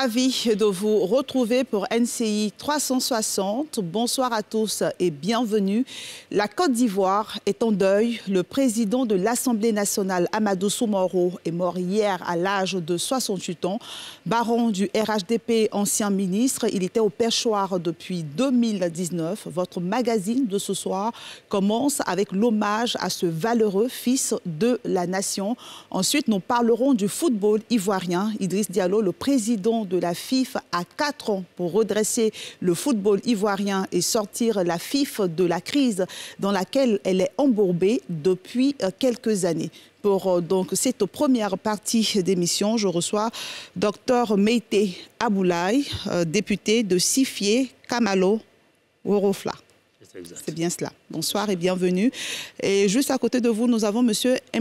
Ravi de vous retrouver pour NCI 360. Bonsoir à tous et bienvenue. La Côte d'Ivoire est en deuil. Le président de l'Assemblée nationale, Amadou Soumoro, est mort hier à l'âge de 68 ans. Baron du RHDP, ancien ministre, il était au perchoir depuis 2019. Votre magazine de ce soir commence avec l'hommage à ce valeureux fils de la nation. Ensuite, nous parlerons du football ivoirien. Idriss Diallo, le président de la FIF a quatre ans pour redresser le football ivoirien et sortir la FIF de la crise dans laquelle elle est embourbée depuis euh, quelques années. Pour euh, cette première partie d'émission, je reçois Dr Meite Aboulaye, euh, député de Sifié Kamalo Worofla. C'est bien cela. Bonsoir et bienvenue. Et juste à côté de vous, nous avons M.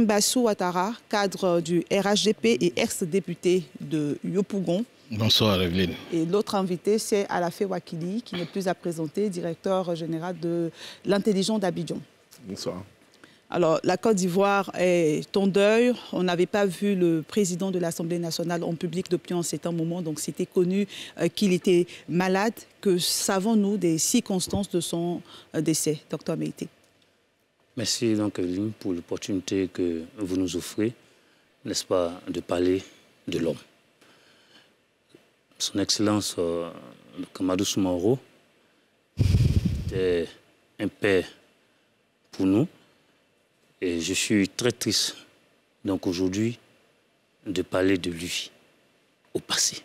Mbassou Ouattara, cadre du RHGP et ex-député de Yopougon. Bonsoir Evelyne. Et l'autre invité, c'est Alafé Wakili, qui n'est plus à présenter, directeur général de l'intelligence d'Abidjan. Bonsoir. Alors, la Côte d'Ivoire est en deuil. On n'avait pas vu le président de l'Assemblée nationale en public depuis un certain moment, donc c'était connu euh, qu'il était malade. Que savons-nous des circonstances de son euh, décès, docteur Meïté? Merci donc, Evelyne, pour l'opportunité que vous nous offrez, n'est-ce pas, de parler de l'homme. Son Excellence euh, Kamadou Soumaro était un père pour nous. Et je suis très triste, donc aujourd'hui, de parler de lui au passé.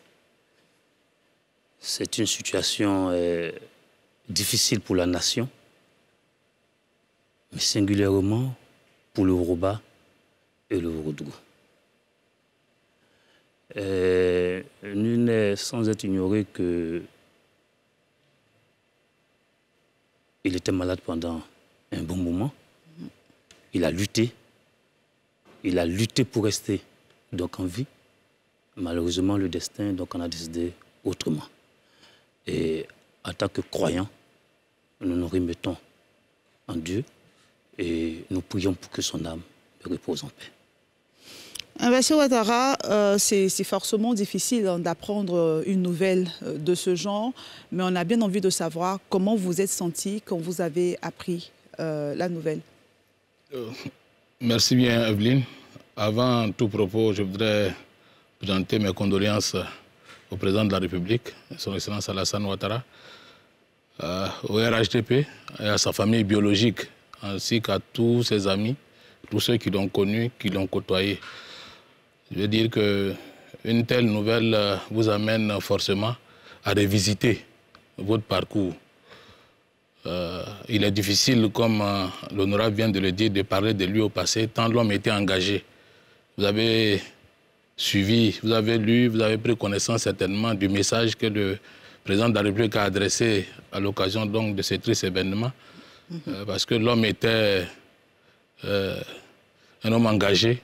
C'est une situation euh, difficile pour la nation, mais singulièrement pour le Yoruba et le Vaudougou. Euh, nul n'est sans être ignoré que il était malade pendant un bon moment. Il a lutté. Il a lutté pour rester donc en vie. Malheureusement, le destin, donc on a décidé autrement. Et en tant que croyants, nous nous remettons en Dieu et nous prions pour que son âme repose en paix. Monsieur Ouattara, euh, c'est forcément difficile hein, d'apprendre euh, une nouvelle euh, de ce genre, mais on a bien envie de savoir comment vous êtes senti quand vous avez appris la nouvelle. merci bien, Evelyne. Avant tout propos, je voudrais présenter mes condoléances au président de la République, son Excellence Alassane Ouattara, au RHTP et à sa famille biologique, ainsi qu'à tous ses amis, tous ceux qui l'ont connu, qui l'ont côtoyé. Je veux dire qu'une telle nouvelle euh, vous amène forcément à revisiter votre parcours. Euh, il est difficile, comme euh, l'honorable vient de le dire, de parler de lui au passé, tant l'homme était engagé. Vous avez suivi, vous avez lu, vous avez pris connaissance certainement du message que le président de la République a adressé à l'occasion donc de ce triste événement, mhm. parce que l'homme était un homme engagé,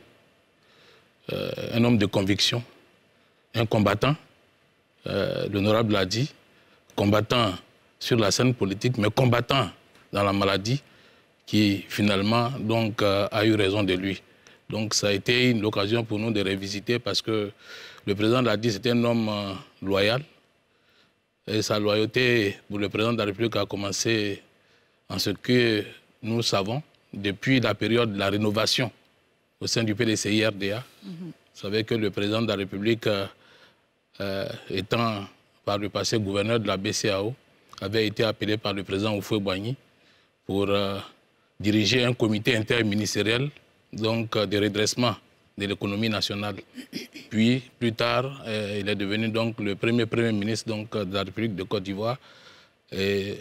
euh, un homme de conviction, un combattant, euh, l'honorable l'a dit, combattant sur la scène politique, mais combattant dans la maladie, qui finalement donc, euh, a eu raison de lui. Donc ça a été une occasion pour nous de révisiter parce que le président l'a dit, c'était un homme loyal. Et sa loyauté pour le président de la République a commencé en ce que nous savons depuis la période de la rénovation au sein du PDCI-RDA. Vous savez que le président de la République, euh, euh, étant par le passé gouverneur de la BCAO, avait été appelé par le président Oufoué Boigny pour euh, diriger un comité interministériel donc, de redressement de l'économie nationale. Puis, plus tard, il est devenu donc le premier Premier ministre donc, de la République de Côte d'Ivoire. Et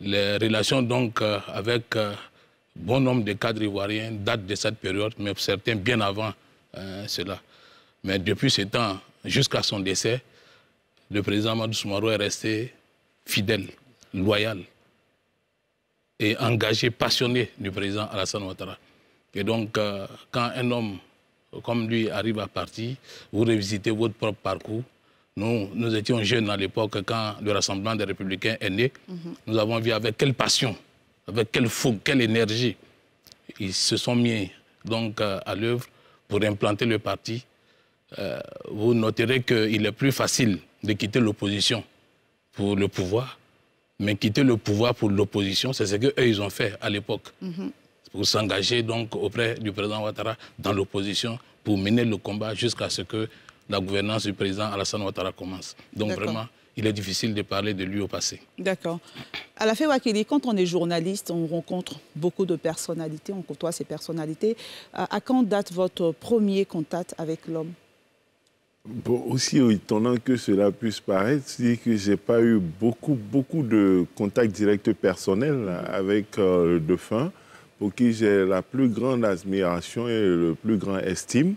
les relations donc, avec bon nombre de cadres ivoiriens datent de cette période, mais certains bien avant hein, cela. Mais depuis ce temps, jusqu'à son décès, le président Madou Soumaro est resté fidèle, loyal et engagé, passionné du président Alassane Ouattara. Et donc, euh, quand un homme comme lui arrive à partir, vous revisitez votre propre parcours. Nous, nous étions jeunes à l'époque quand le Rassemblement des Républicains est né. Mhm. Nous avons vu avec quelle passion avec quelle fougue, quelle énergie ils se sont mis donc à l'œuvre pour implanter le parti euh, vous noterez qu'il est plus facile de quitter l'opposition pour le pouvoir, mais quitter le pouvoir pour l'opposition, c'est ce qu'eux, ils ont fait à l'époque. Mhm. Pour s'engager donc auprès du président Ouattara dans l'opposition, pour mener le combat jusqu'à ce que la gouvernance du président Alassane Ouattara commence. Donc vraiment, il est difficile de parler de lui au passé. D'accord. À la Wakili, quand on est journaliste, on rencontre beaucoup de personnalités, on côtoie ces personnalités. À quand date votre premier contact avec l'homme? Aussi étonnant que cela puisse paraître, c'est que je n'ai pas eu beaucoup, beaucoup de contacts directs personnels avec euh, le défunt, pour qui j'ai la plus grande admiration et le plus grand estime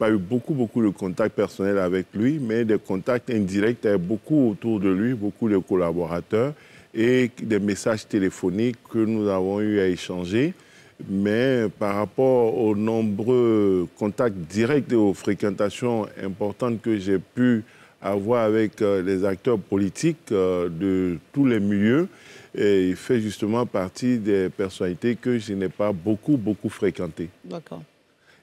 pas eu beaucoup, beaucoup de contacts personnels avec lui, mais des contacts indirects avec beaucoup autour de lui, beaucoup de collaborateurs et des messages téléphoniques que nous avons eu à échanger. Mais par rapport aux nombreux contacts directs et aux fréquentations importantes que j'ai pu avoir avec euh, les acteurs politiques euh, de tous les milieux, il fait justement partie des personnalités que je n'ai pas beaucoup, beaucoup fréquentées. D'accord.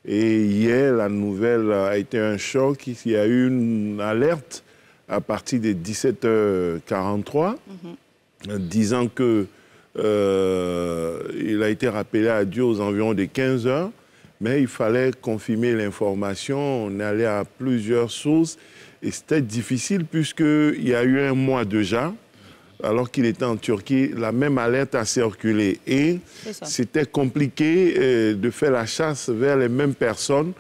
Et hier, la nouvelle a été un choc. Il y a eu une alerte à partir de 17h43, mhm. disant que euh, il a été rappelé à Dieu aux environs de 15 h mais il fallait confirmer l'information. On allait à plusieurs sources et c'était difficile puisqu'il y a eu un mois déjà alors qu'il était en Turquie, la même alerte a circulé. Et c'était compliqué euh, de faire la chasse vers les mêmes personnes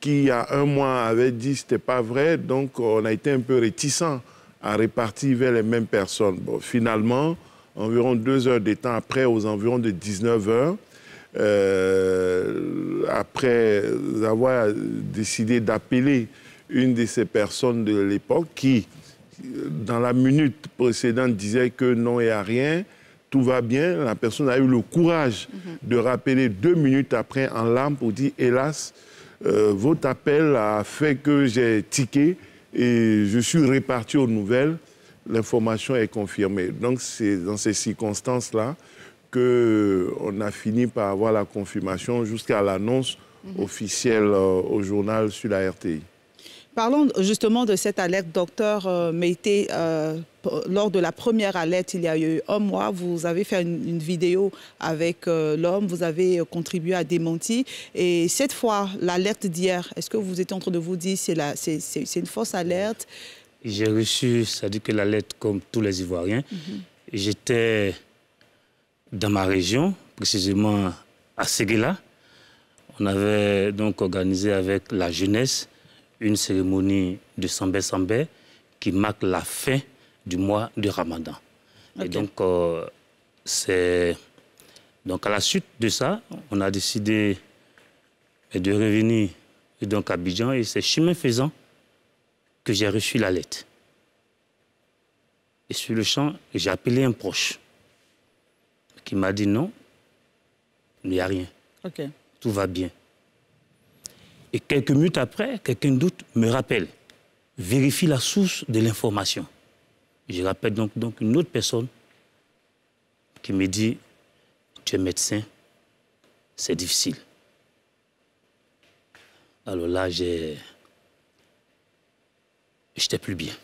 qui, il y a un mois, avaient dit que ce n'était pas vrai. Donc, on a été un peu réticents à répartir vers les mêmes personnes. Bon, finalement, environ deux heures de temps après, aux environs de 19 heures, euh, après avoir décidé d'appeler une de ces personnes de l'époque qui dans la minute précédente, disait que non, il n'y a rien, tout va bien. La personne a eu le courage mhm. de rappeler deux minutes après en larmes pour dire, hélas, euh, votre appel a fait que j'ai tiqué et je suis réparti aux nouvelles. L'information est confirmée. Donc c'est dans ces circonstances-là qu'on a fini par avoir la confirmation jusqu'à l'annonce mhm. officielle euh, au journal sur la RTI. Parlons justement de cette alerte, docteur euh, Meïté. Euh, lors de la première alerte, il y a eu un mois, vous avez fait une, vidéo avec euh, l'homme, vous avez contribué à démentir. Et cette fois, l'alerte d'hier, est-ce que vous êtes en train de vous dire que c'est une fausse alerte? J'ai reçu, ça dit que l'alerte, comme tous les Ivoiriens, mhm. j'étais dans ma région, précisément à Séguéla. On avait donc organisé avec la jeunesse une cérémonie de Sambé Sambé qui marque la fin du mois de Ramadan. Et donc, euh, c'est. Donc, à la suite de ça, on a décidé de revenir donc à Abidjan et c'est chemin faisant que j'ai reçu la lettre. Et sur le champ, j'ai appelé un proche qui m'a dit non, il n'y a rien. Tout va bien. Et quelques minutes après, quelqu'un d'autre me rappelle, vérifie la source de l'information. Je rappelle donc, une autre personne qui me dit, tu es médecin, c'est difficile. Alors là, j'ai... J'étais plus bien.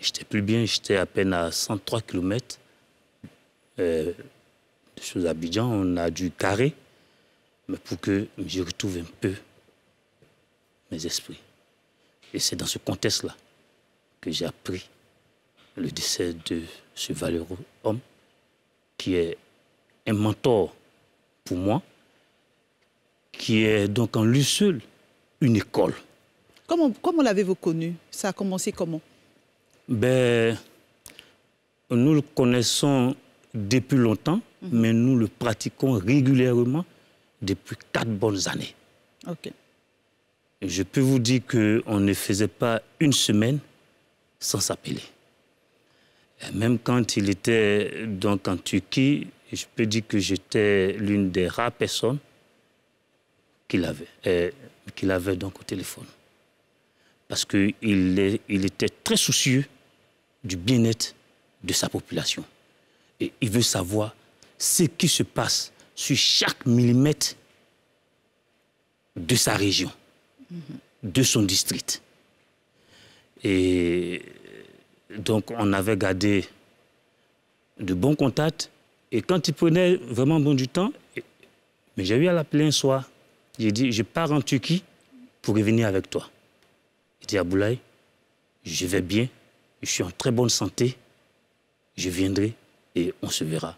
J'étais plus bien, j'étais à peine à 103 km euh, de Abidjan. On a dû carrer, mais pour que je retrouve un peu mes esprits. Et c'est dans ce contexte-là que j'ai appris le décès de ce valeureux homme qui est un mentor pour moi, qui est donc en lui seul une école. Comment, comment l'avez-vous connu Ça a commencé comment? Ben, Nous le connaissons depuis longtemps, mhm. mais nous le pratiquons régulièrement depuis quatre bonnes années. Ok. Je peux vous dire qu'on ne faisait pas une semaine sans s'appeler. Même quand il était donc en Turquie, je peux dire que j'étais l'une des rares personnes qu'il avait, euh, avait donc au téléphone. Parce qu'il il était très soucieux du bien-être de sa population. Et il veut savoir ce qui se passe sur chaque millimètre de sa région. De son district. Et donc, on avait gardé de bons contacts. Et quand il prenait vraiment bon du temps, mais j'ai eu à l'appeler un soir. J'ai dit, je pars en Turquie pour revenir avec toi. Il dit, Aboulaye, je vais bien, je suis en très bonne santé, je viendrai et on se verra.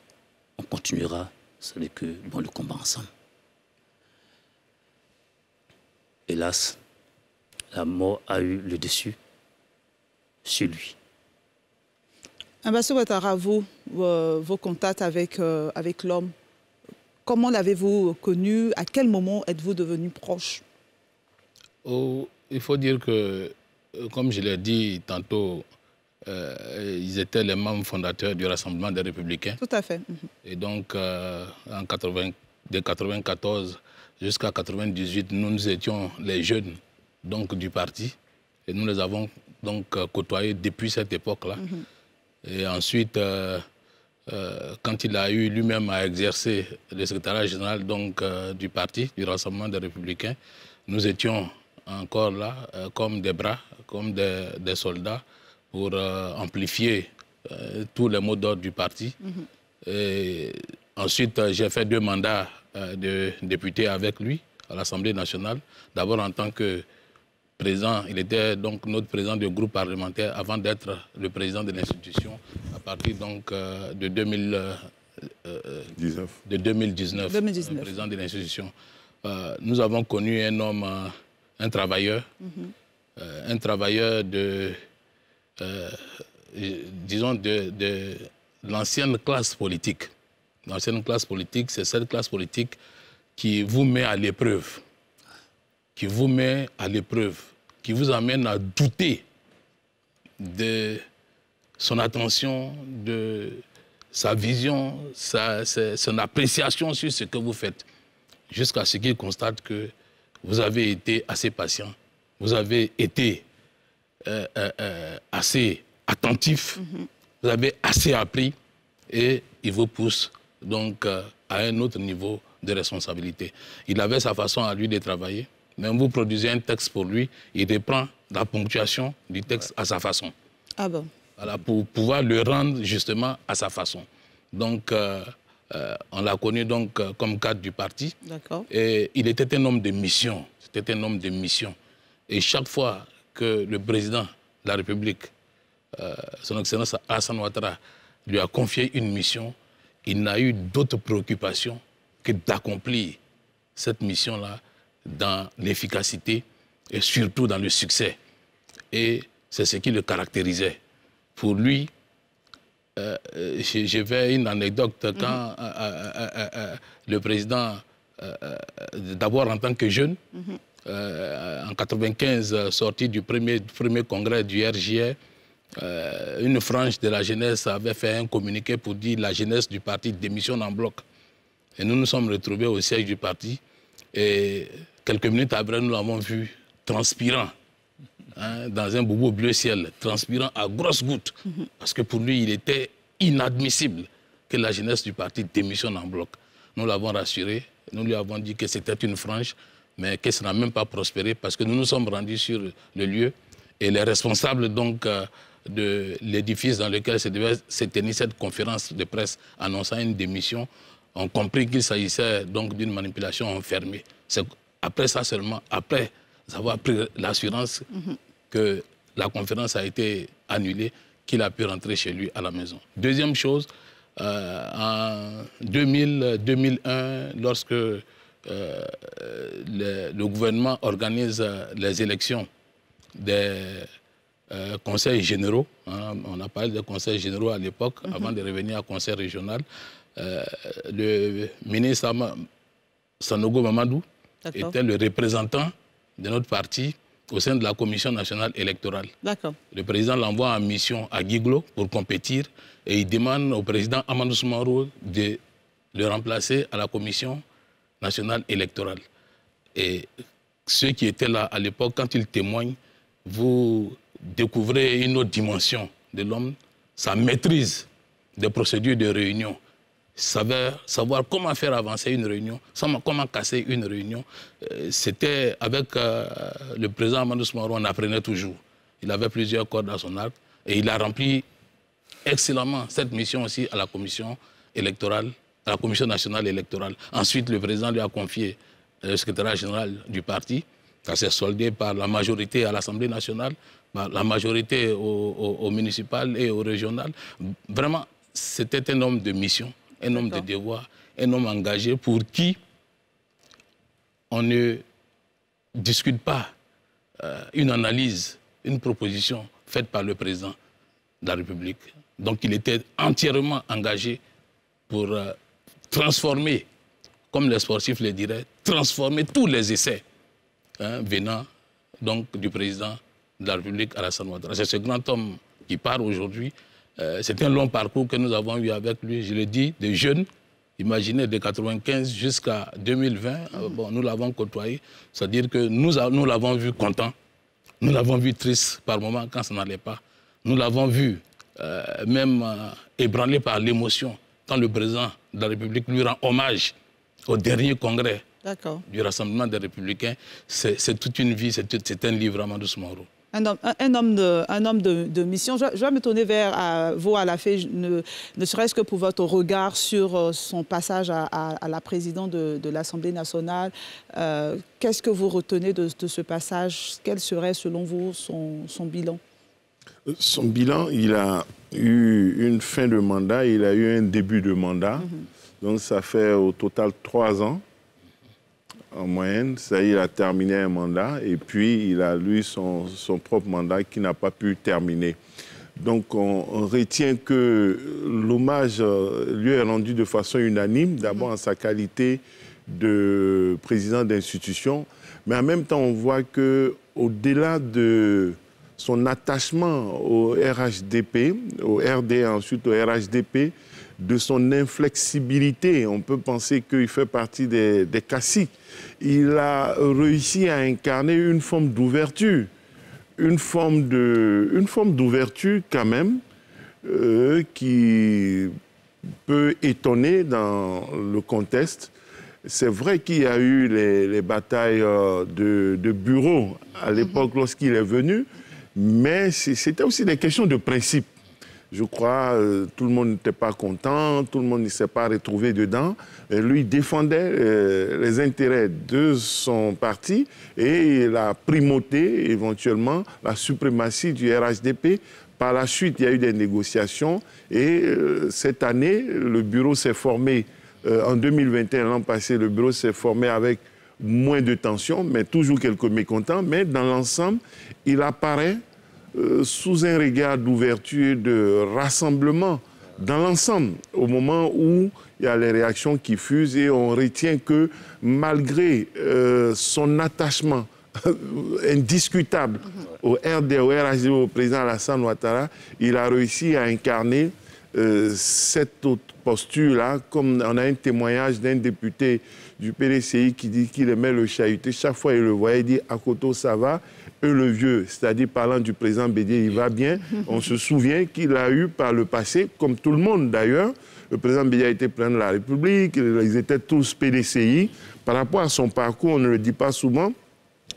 On continuera, c'est que bon, le combat ensemble. Hélas, la mort a eu le dessus sur lui. Ambassadeur Ouattara, vous, vos, contacts avec, euh, avec l'homme, comment l'avez-vous connu? À quel moment êtes-vous devenu proche? Oh, Il faut dire que, euh, comme je l'ai dit tantôt, euh, ils étaient les membres fondateurs du Rassemblement des Républicains. Tout à fait. Mhm. Et donc, en 80, de 1994 jusqu'à 98, nous, nous étions les jeunes donc, du parti. Et nous les avons donc côtoyés depuis cette époque-là. Mhm. Et ensuite, euh, euh, quand il a eu lui-même à exercer le secrétaire général donc, euh, du parti, du Rassemblement des Républicains, nous étions encore là comme des bras, comme des, soldats pour amplifier tous les mots d'ordre du parti. Mhm. Et ensuite, j'ai fait deux mandats de député avec lui à l'Assemblée nationale. D'abord en tant que président, il était donc notre président du groupe parlementaire avant d'être le président de l'institution à partir donc euh, de 2000, euh, euh, de 2019, 2019. président de l'institution. nous avons connu un homme, un travailleur, un travailleur de, disons, de, de l'ancienne classe politique. L'ancienne classe politique, c'est cette classe politique qui vous met à l'épreuve. Qui vous met à l'épreuve, qui vous amène à douter de son attention, de sa vision, sa, son appréciation sur ce que vous faites, jusqu'à ce qu'il constate que vous avez été assez patient, vous avez été euh, euh, euh, assez attentif, mm-hmm. vous avez assez appris et il vous pousse donc à un autre niveau de responsabilité. Il avait sa façon à lui de travailler. Même vous produisez un texte pour lui, il reprend la ponctuation du texte à sa façon. Ah bon? Voilà, Pour pouvoir le rendre justement à sa façon. Donc, euh, euh, on l'a connu donc euh, comme cadre du parti. D'accord. Et il était un homme de mission. C'était un homme de mission. Et chaque fois que le président de la République, son Excellence Hassan Ouattara, lui a confié une mission, il n'a eu d'autre préoccupation que d'accomplir cette mission-là dans l'efficacité et surtout dans le succès. Et c'est ce qui le caractérisait. Pour lui, euh, j'ai fait une anecdote quand mhm. euh, euh, le président, d'abord en tant que jeune, mhm. en 95, sorti du premier, premier congrès du RJR, une frange de la jeunesse avait fait un communiqué pour dire la jeunesse du parti démissionne en bloc. Et nous nous sommes retrouvés au siège du parti. Et Quelques minutes après, nous l'avons vu transpirant hein, dans un boubou bleu ciel, transpirant à grosses gouttes. Parce que pour lui, il était inadmissible que la jeunesse du parti démissionne en bloc. Nous l'avons rassuré, nous lui avons dit que c'était une frange, mais que ça n'a même pas prospéré parce que nous nous sommes rendus sur le lieu et les responsables donc euh, de l'édifice dans lequel se devait se tenir cette conférence de presse annonçant une démission ont compris qu'il s'agissait donc d'une manipulation enfermée. C'est après ça seulement, après avoir pris l'assurance que la conférence a été annulée, qu'il a pu rentrer chez lui à la maison. Deuxième chose, euh, en 2000, 2001, lorsque euh, le, gouvernement organise les élections des euh, conseils généraux, hein, on a parlé de conseils généraux à l'époque, mhm. avant de revenir à conseil régional, le ministre Sanogo Mamadou était le représentant de notre parti au sein de la Commission nationale électorale. Le président l'envoie en mission à Guiglo pour compétir et il demande au président Amadou Soumarou de le remplacer à la Commission nationale électorale. Et ceux qui étaient là à l'époque, quand ils témoignent, vous découvrez une autre dimension de l'homme, sa maîtrise des procédures de réunion, savoir comment faire avancer une réunion, comment casser une réunion. Euh, c'était avec euh, le président Amadou Maro, on apprenait toujours. Il avait plusieurs cordes à son arc et il a rempli excellemment cette mission aussi à la commission électorale, à la commission nationale électorale. Ensuite, le président lui a confié le secrétaire général du parti. Ça s'est soldé par la majorité à l'Assemblée nationale, la majorité au municipal et au régional. Vraiment, c'était un homme de mission un homme de devoir, un homme engagé pour qui on ne discute pas euh, une analyse, une proposition faite par le président de la République. Donc il était entièrement engagé pour euh, transformer, comme les sportifs le diraient, transformer tous les essais hein, venant donc du président de la République Alassane Ouattara. C'est ce grand homme qui part aujourd'hui euh, c'est un long parcours que nous avons eu avec lui, je le dis, de jeunes. Imaginez, de 95 jusqu'à 2020, euh, bon, nous l'avons côtoyé. C'est-à-dire que nous, nous l'avons vu content, nous l'avons vu triste par moments quand ça n'allait pas. Nous l'avons vu euh, même ébranlé par l'émotion quand le président de la République lui rend hommage au dernier congrès du Rassemblement des Républicains. C'est toute une vie, c'est un livre, Amadou Moro un homme, un, homme, de, un homme de, mission. Je, vais me tourner vers vous, à la fin, ne, ne serait-ce que pour votre regard sur euh, son passage à, la présidente de, l'Assemblée nationale. Euh, qu'est-ce que vous retenez de, ce passage? Quel serait, selon vous, son, son, bilan? Son bilan, il a eu une fin de mandat, il a eu un début de mandat. Mm-hmm. Donc, ça fait au total trois ans en moyenne. Ça, il a terminé un mandat et puis il a, lui, son, son propre mandat qui n'a pas pu terminer. Donc, on, retient que l'hommage euh, lui est rendu de façon unanime, d'abord en sa qualité de président d'institution, mais en même temps, on voit que au-delà de son attachement au RHDP, au RD ensuite au RHDP, de son inflexibilité. On peut penser qu'il fait partie des, des caciques. Il a réussi à incarner une forme d'ouverture, une forme d'ouverture quand même, euh, qui peut étonner dans le contexte. C'est vrai qu'il y a eu les, batailles euh, de, de bureau à l'époque lorsqu'il est venu, mais c'était aussi des questions de principe je crois, euh, tout le monde n'était pas content, tout le monde ne s'est pas retrouvé dedans. Lui défendait euh, les intérêts de son parti et la primauté, éventuellement, la suprématie du RHDP. Par la suite, il y a eu des négociations et euh, cette année, le bureau s'est formé, en 2021, l'an passé, le bureau s'est formé avec moins de tensions, mais toujours quelques mécontents. Mais dans l'ensemble, il apparaît euh, sous un regard d'ouverture et de rassemblement dans l'ensemble, au moment où il y a les réactions qui fusent et on retient que malgré euh, son attachement indiscutable au RD, au RHD, au président Alassane Ouattara, il a réussi à incarner euh, cette posture-là, comme on a un témoignage d'un député du PDCI qui dit qu'il aimait le chahuter. Chaque fois il le voyait, il dit « Akoto, ça va ?» Eux le vieux, c'est-à-dire parlant du président Bédier, il va bien. On se souvient qu'il a eu par le passé, comme tout le monde d'ailleurs, le président Bédier a été président de la République, ils étaient tous PDCI. Par rapport à son parcours, on ne le dit pas souvent,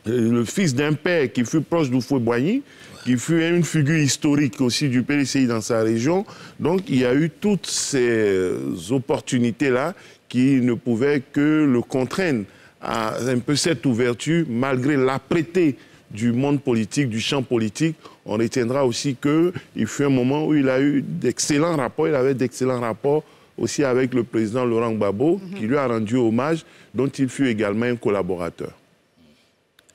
euh, le fils d'un père qui fut proche d'Oufoué-Boigny, qui fut une figure historique aussi du PDCI dans sa région. Donc il y a eu toutes ces opportunités-là qui ne pouvaient que le contraindre à un peu cette ouverture, malgré l'apprêté du monde politique, du champ politique, on retiendra aussi qu'il fut un moment où il a eu d'excellents rapports, il avait d'excellents rapports aussi avec le président Laurent Gbagbo, qui lui a rendu hommage, dont il fut également un collaborateur.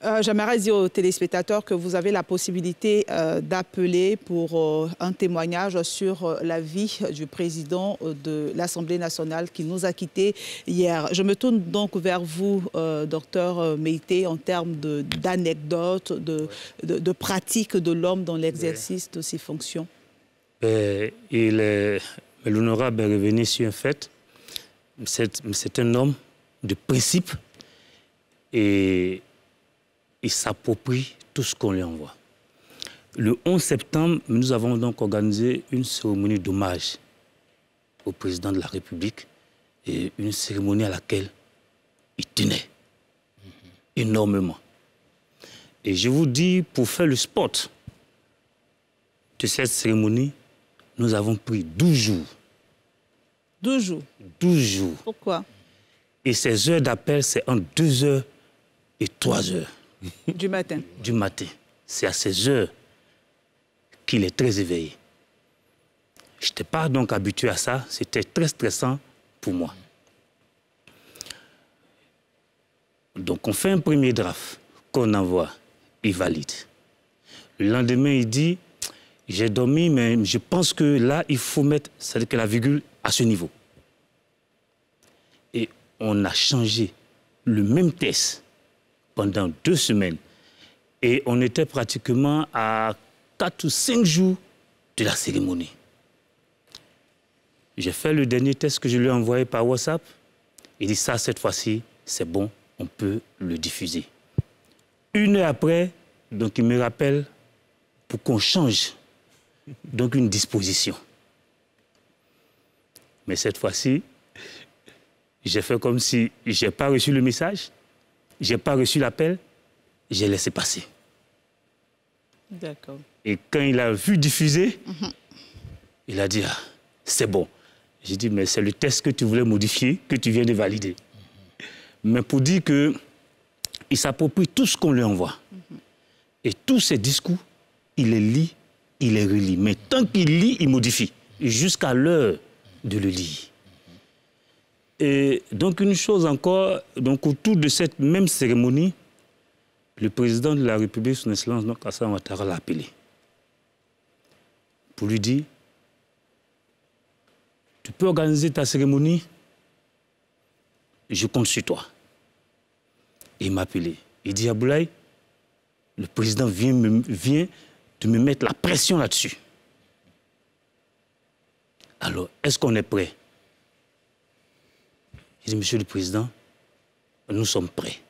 Euh, j'aimerais dire aux téléspectateurs que vous avez la possibilité euh, d'appeler pour euh, un témoignage sur la vie du président de l'Assemblée nationale qui nous a quittés hier. Je me tourne donc vers vous, docteur Meïté, en termes d'anecdotes, de, de, pratiques de l'homme dans l'exercice de ses fonctions. L'honorable est revenu sur un fait. C'est un homme de principe et il s'approprie tout ce qu'on lui envoie. Le 11 septembre, nous avons donc organisé une cérémonie d'hommage au président de la République Et une cérémonie à laquelle il tenait énormément. Et je vous dis, pour faire le sport de cette cérémonie, nous avons pris 12 jours. 12 jours 12 jours. Pourquoi? Et ces heures d'appel, c'est en 2 heures et 3 heures Du matin. du matin. C'est à ces heures qu'il est très éveillé. Je n'étais pas donc habitué à ça. C'était très stressant pour moi. Donc on fait un premier draft qu'on envoie. Il valide. Le lendemain, il dit, j'ai dormi, mais je pense que là, il faut mettre, que la virgule à ce niveau. Et on a changé le même test pendant deux semaines. Et on était pratiquement à quatre ou cinq jours de la cérémonie. J'ai fait le dernier test que je lui ai envoyé par WhatsApp. Il dit ça, cette fois-ci, c'est bon, on peut le diffuser. Une heure après, donc il me rappelle pour qu'on change donc une disposition. Mais cette fois-ci, j'ai fait comme si je n'ai pas reçu le message, je n'ai pas reçu l'appel, j'ai laissé passer. D'accord. Et quand il a vu diffuser, il a dit, ah, c'est bon. J'ai dit, mais c'est le test que tu voulais modifier, que tu viens de valider. Mais pour dire que il s'approprie tout ce qu'on lui envoie. Et tous ses discours, il les lit, il les relit. Mais tant qu'il lit, il modifie, jusqu'à l'heure de le lire. Et donc une chose encore, donc autour de cette même cérémonie, le président de la République, son Excellence, donc Hassan Ouattara, l'a appelé pour lui dire Tu peux organiser ta cérémonie, je compte sur toi. Et il m'a appelé. Il dit Aboulaye, le président vient, vient de me mettre la pression là-dessus. Alors, est-ce qu'on est prêt? J'ai dit Monsieur le Président, nous sommes prêts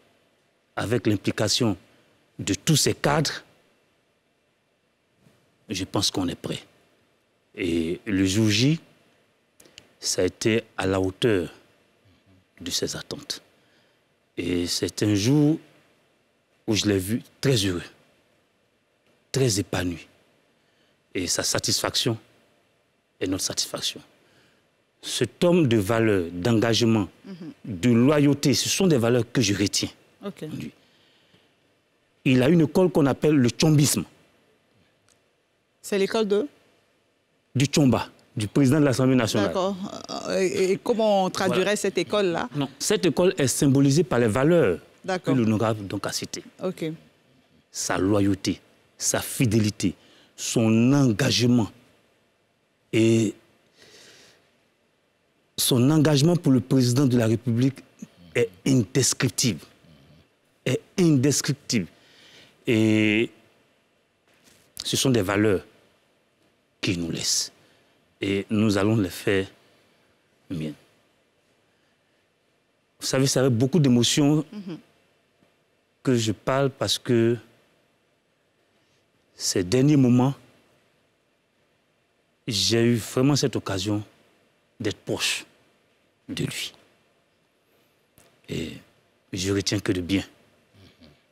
avec l'implication de tous ces cadres, je pense qu'on est prêt. Et le jour J, ça a été à la hauteur de ses attentes. Et c'est un jour où je l'ai vu très heureux, très épanoui. Et sa satisfaction est notre satisfaction. Cet homme de valeur, d'engagement, de loyauté, ce sont des valeurs que je retiens. Il a une école qu'on appelle le chombisme, C'est l'école de? Du chomba, du président de l'Assemblée nationale. D'accord. Euh, Et, comment on traduirait Voilà. cette école-là? Non, cette école est symbolisée par les valeurs que l'honorable donc a citées. Ok. Sa loyauté, sa fidélité, son engagement et son engagement pour le président de la République est indescriptible. Est indescriptible. Et ce sont des valeurs qu'il nous laisse. Et nous allons les faire miennes. Vous savez, c'est avec beaucoup d'émotion que je parle parce que ces derniers moments, j'ai eu vraiment cette occasion d'être proche de lui. Et je retiens que le bien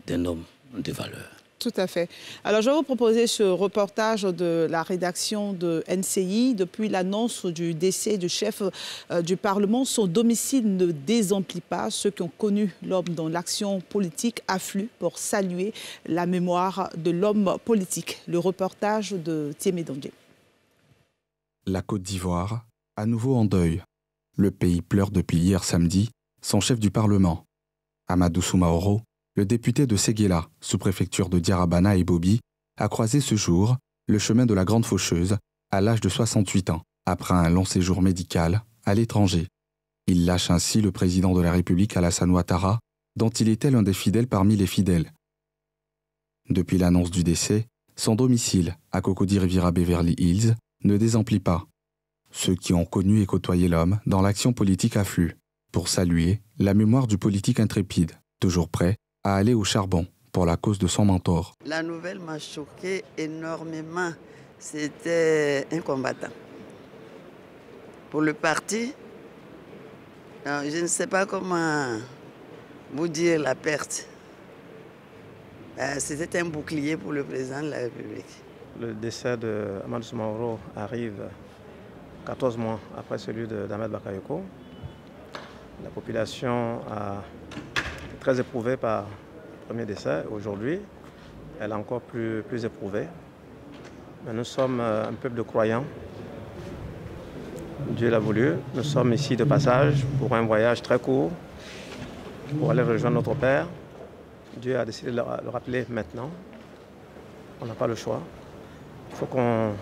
d'un homme de valeur. Tout à fait. Alors, je vais vous proposer ce reportage de la rédaction de NCI. Depuis l'annonce du décès du chef euh, du Parlement, son domicile ne désemplit pas. Ceux qui ont connu l'homme dans l'action politique affluent pour saluer la mémoire de l'homme politique. Le reportage de Thiemé Dongé. La Côte d'Ivoire, à nouveau en deuil. Le pays pleure depuis hier samedi son chef du Parlement. Amadou Soumaoro, le député de Séguéla, sous-préfecture de Diarabana et Bobi, a croisé ce jour le chemin de la Grande Faucheuse à l'âge de 68 ans, après un long séjour médical à l'étranger. Il lâche ainsi le président de la République Alassane Ouattara, dont il était l'un des fidèles parmi les fidèles. Depuis l'annonce du décès, son domicile, à Cocody Riviera Beverly Hills, ne désemplit pas. Ceux qui ont connu et côtoyé l'homme dans l'action politique affluent pour saluer la mémoire du politique intrépide, toujours prêt à aller au charbon pour la cause de son mentor. La nouvelle m'a choqué énormément. C'était un combattant. Pour le parti, je ne sais pas comment vous dire la perte. Euh, c'était un bouclier pour le président de la République. Le décès de Amadou arrive 14 mois après celui d'Ahmed Bakayoko. La population est très éprouvée par le premier décès. Aujourd'hui, elle est encore plus, plus éprouvée. Mais nous sommes euh, un peuple de croyants. Dieu l'a voulu. Nous sommes ici de passage pour un voyage très court pour aller rejoindre notre Père. Dieu a décidé de le rappeler maintenant. On n'a pas le choix. Il faut qu'on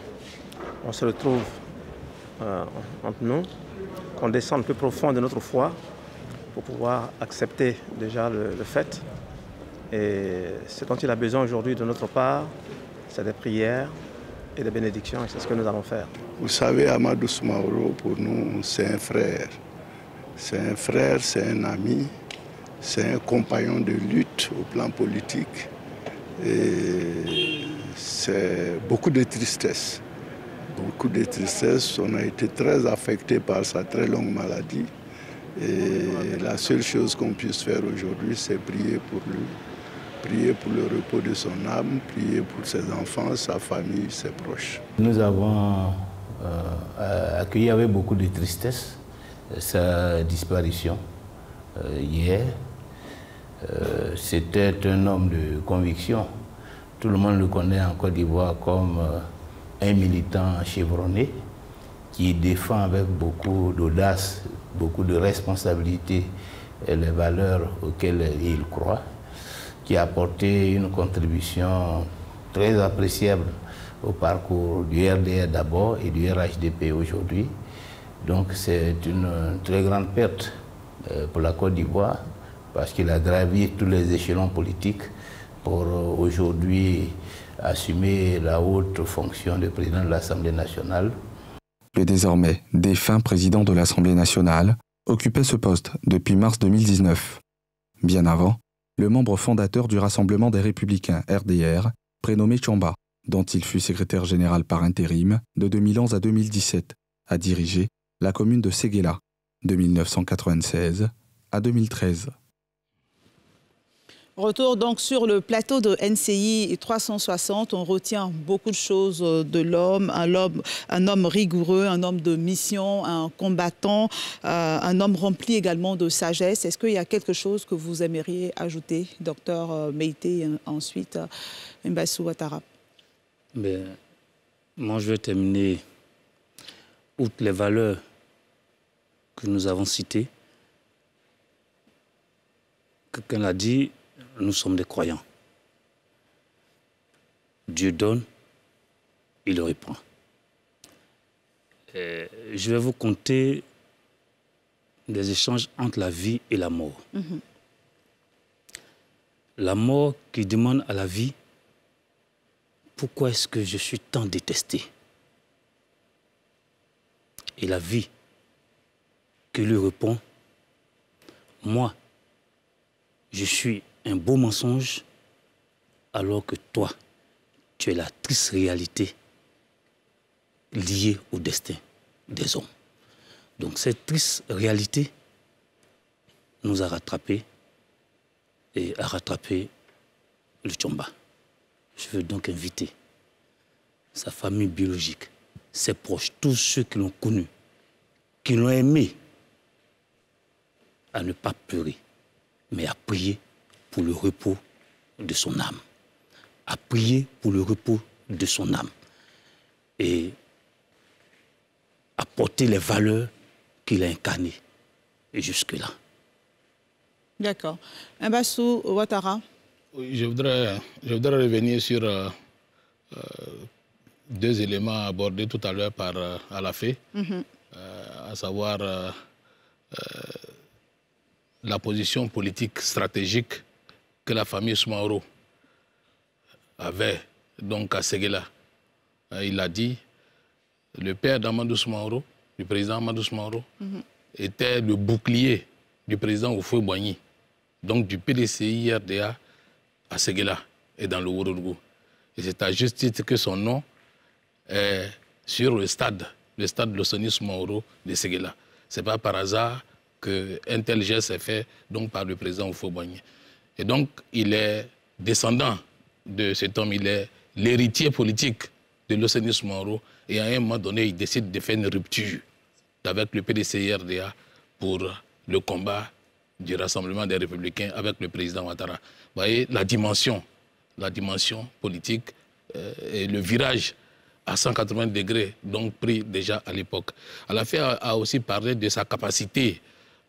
se retrouve euh, entre nous, qu'on descende plus profond de notre foi pour pouvoir accepter déjà le, fait. Et ce dont il a besoin aujourd'hui de notre part, c'est des prières et des bénédictions, et c'est ce que nous allons faire. Vous savez, Amadou Soumaoro, pour nous, c'est un frère. C'est un frère, c'est un ami, c'est un compagnon de lutte au plan politique. Et c'est beaucoup de tristesse. Beaucoup de tristesse. On a été très affecté par sa très longue maladie. Et la seule chose qu'on puisse faire aujourd'hui, c'est prier pour lui, prier pour le repos de son âme, prier pour ses enfants, sa famille, ses proches. Nous avons euh, accueilli avec beaucoup de tristesse sa disparition euh, hier. Euh, c'était un homme de conviction. Tout le monde le connaît en Côte d'Ivoire comme un militant chevronné qui défend avec beaucoup d'audace beaucoup de responsabilités et les valeurs auxquelles il croit, qui a apporté une contribution très appréciable au parcours du RDR d'abord et du RHDP aujourd'hui. Donc c'est une très grande perte euh, pour la Côte d'Ivoire parce qu'il a gravi tous les échelons politiques pour euh, aujourd'hui assumer la haute fonction de président de l'Assemblée nationale le désormais défunt président de l'Assemblée nationale, occupait ce poste depuis mars 2019. Bien avant, le membre fondateur du Rassemblement des Républicains RDR, prénommé Chamba, dont il fut secrétaire général par intérim de 2011 à 2017, a dirigé la commune de Séguéla de 1996 à 2013. Retour donc sur le plateau de NCI 360. On retient beaucoup de choses euh, de l'homme, un homme, rigoureux, un homme de mission, un combattant, euh, un homme rempli également de sagesse. Est-ce qu'il y a quelque chose que vous aimeriez ajouter, docteur euh, Meïté, ensuite Mbassou Ouattara? Ben, Moi, je vais terminer. Outre les valeurs que nous avons citées, quelqu'un l'a dit, nous sommes des croyants. Dieu donne, il le reprend. je vais vous conter des échanges entre la vie et la mort. Mhm. La mort qui demande à la vie, pourquoi est-ce que je suis tant détesté? Et la vie qui lui répond, moi, je suis un beau mensonge alors que toi, tu es la triste réalité liée au destin des hommes. Donc cette triste réalité nous a rattrapés et a rattrapé le Tchomba. Je veux donc inviter sa famille biologique, ses proches, tous ceux qui l'ont connu, qui l'ont aimé, à ne pas pleurer, mais à prier pour le repos de son âme, à prier pour le repos de son âme et à porter les valeurs qu'il a incarnées jusque-là. D'accord. Mbassou Ouattara je, voudrais, je voudrais revenir sur euh, euh, deux éléments abordés tout à l'heure par euh, Alafé, mhm. à savoir la position politique stratégique que la famille Soumaoro avait donc à Seguela. Euh, il a dit, le père d'Amadou Soumaoro, du président Amadou Soumaoro, mhm. était le bouclier du président Oufou Boigny, donc du PDCI RDA à Seguela et dans le Ourougou. Et c'est à juste titre que son nom est sur le stade, le stade de Soumaoro de Seguela. Ce n'est pas par hasard qu'un tel geste est fait donc, par le président Oufo-Boigny. Et donc, il est descendant de cet homme, il est l'héritier politique de l'Océanus Moro. Et à un moment donné, il décide de faire une rupture avec le PDCIRDA pour le combat du Rassemblement des Républicains avec le président Ouattara. Vous voyez la dimension, la dimension politique euh, et le virage à 180 degrés, donc pris déjà à l'époque. Alafé a, a aussi parlé de sa capacité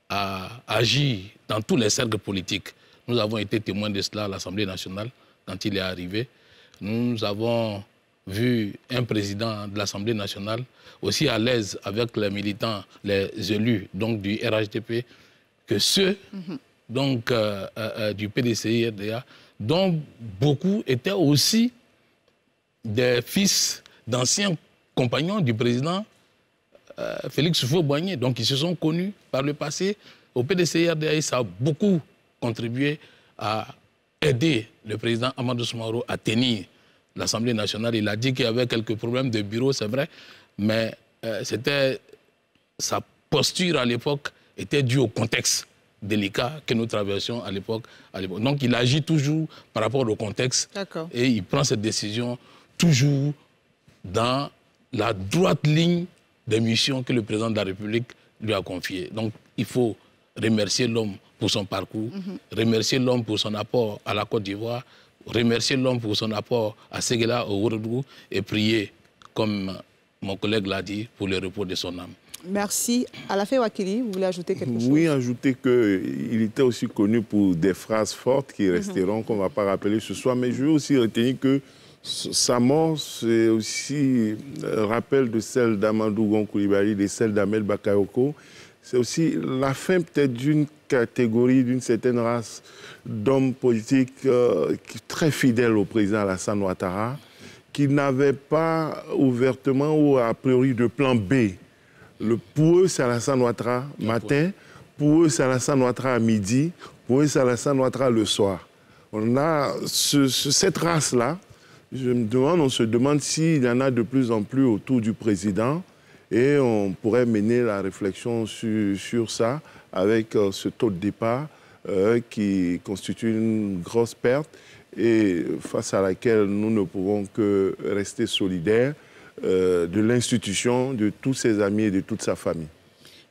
à agir dans tous les cercles politiques. Nous avons été témoins de cela à l'Assemblée nationale quand il est arrivé. Nous avons vu un président de l'Assemblée nationale aussi à l'aise avec les militants, les élus donc du RHDP, que ceux donc, euh, euh, euh, du PDCI RDA, dont beaucoup étaient aussi des fils d'anciens compagnons du président euh, Félix Houphouët-Boigny. Donc ils se sont connus par le passé. Au PDCI RDA, ça a beaucoup contribué à aider le président Amadou Soumaro à tenir l'Assemblée nationale. Il a dit qu'il y avait quelques problèmes de bureau, c'est vrai, mais euh, c'était sa posture à l'époque était due au contexte délicat que nous traversions à l'époque. Donc il agit toujours par rapport au contexte et il prend cette décision toujours dans la droite ligne des missions que le président de la République lui a confiées. Donc il faut remercier l'homme pour son parcours, remercier l'homme pour son apport à la Côte d'Ivoire, remercier l'homme pour son apport à Séguéla, au Ourougou, et prier, comme mon collègue l'a dit, pour le repos de son âme. Merci. Alafé Wakili, vous voulez ajouter quelque chose? Oui, ajouter qu'il était aussi connu pour des phrases fortes qui resteront, qu'on ne va pas rappeler ce soir. Mais je veux aussi retenir que sa mort, c'est aussi un rappel de celle d'Amadou Gon Coulibaly, de celle d'Amel Bakayoko. C'est aussi la fin peut-être d'une catégorie, d'une certaine race d'hommes politiques euh, très fidèles au président Alassane Ouattara, qui n'avaient pas ouvertement ou a priori de plan B. Le, pour eux, c'est Alassane Ouattara matin, pour eux, c'est Alassane Ouattara à midi, pour eux, c'est Alassane Ouattara le soir. On a ce- ce- cette race-là, je me demande, on se demande s'il y en a de plus en plus autour du président et on pourrait mener la réflexion sur, sur ça avec euh, ce taux de départ euh, qui constitue une grosse perte et face à laquelle nous ne pouvons que rester solidaires euh, de l'institution, de tous ses amis et de toute sa famille.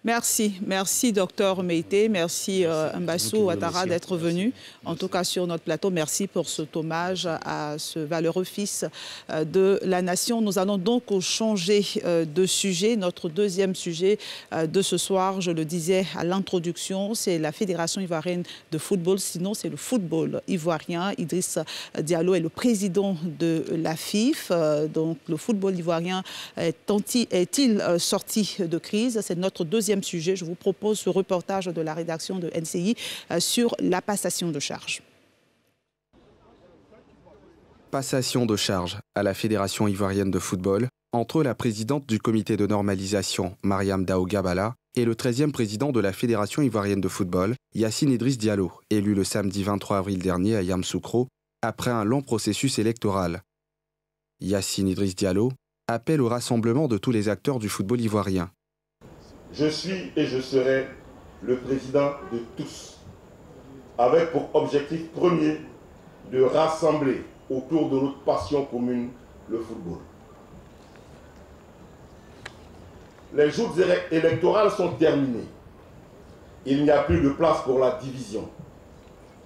Merci, merci docteur Meïté, merci euh, Mbassou Ouattara remercie. d'être venu, en tout cas sur notre plateau. Merci pour cet hommage à ce valeureux fils euh, de la nation. Nous allons donc changer euh, de sujet. Notre deuxième sujet euh, de ce soir, je le disais à l'introduction, c'est la Fédération ivoirienne de football, sinon c'est le football ivoirien. Idriss Diallo est le président de la FIF, donc le football ivoirien est-il sorti de crise? C'est notre deuxième sujet. Je vous propose ce reportage de la rédaction de NCI euh, sur la passation de charges. Passation de charge à la Fédération ivoirienne de football entre la présidente du comité de normalisation, Mariam Daougabala, et le 13e président de la Fédération ivoirienne de football, Yassine Idriss Diallo, élu le samedi 23 avril dernier à Yamsoukro, après un long processus électoral. Yassine Idriss Diallo appelle au rassemblement de tous les acteurs du football ivoirien. Je suis et je serai le président de tous, avec pour objectif premier de rassembler autour de notre passion commune, le football. Les jours élec- électoraux sont terminés. Il n'y a plus de place pour la division.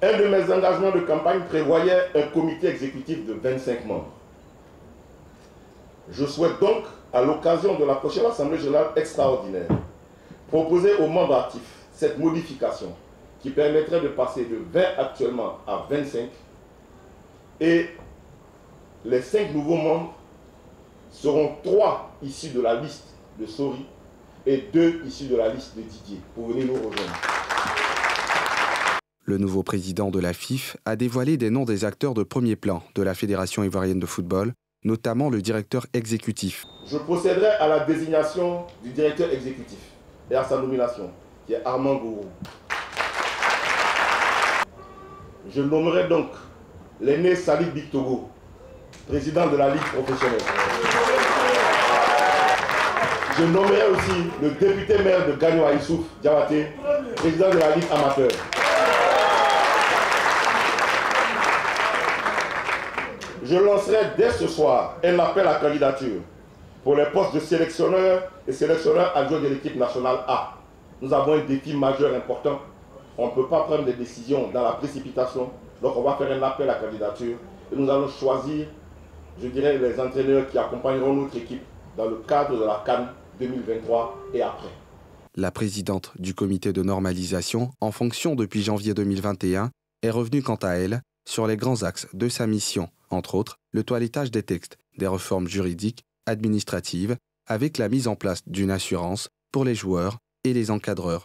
Un de mes engagements de campagne prévoyait un comité exécutif de 25 membres. Je souhaite donc, à l'occasion de la prochaine Assemblée générale extraordinaire, proposer aux membres actifs cette modification qui permettrait de passer de 20 actuellement à 25 et les 5 nouveaux membres seront 3 issus de la liste de Sori et 2 issus de la liste de Didier pour venir nous rejoindre. Le nouveau président de la FIF a dévoilé des noms des acteurs de premier plan de la Fédération ivoirienne de football, notamment le directeur exécutif. Je procéderai à la désignation du directeur exécutif et à sa nomination, qui est Armand Gourou. Je nommerai donc l'aîné Salih Bictogo, président de la Ligue professionnelle. Je nommerai aussi le député maire de Gagno Aïssouf, Diabaté, président de la Ligue amateur. Je lancerai dès ce soir un appel à candidature pour les postes de sélectionneur et sélectionneur adjoint de l'équipe nationale A. Nous avons un défi majeur important. On ne peut pas prendre des décisions dans la précipitation. Donc on va faire un appel à candidature et nous allons choisir, je dirais, les entraîneurs qui accompagneront notre équipe dans le cadre de la Cannes 2023 et après. La présidente du comité de normalisation, en fonction depuis janvier 2021, est revenue quant à elle sur les grands axes de sa mission, entre autres le toilettage des textes, des réformes juridiques, administratives, avec la mise en place d'une assurance pour les joueurs et les encadreurs.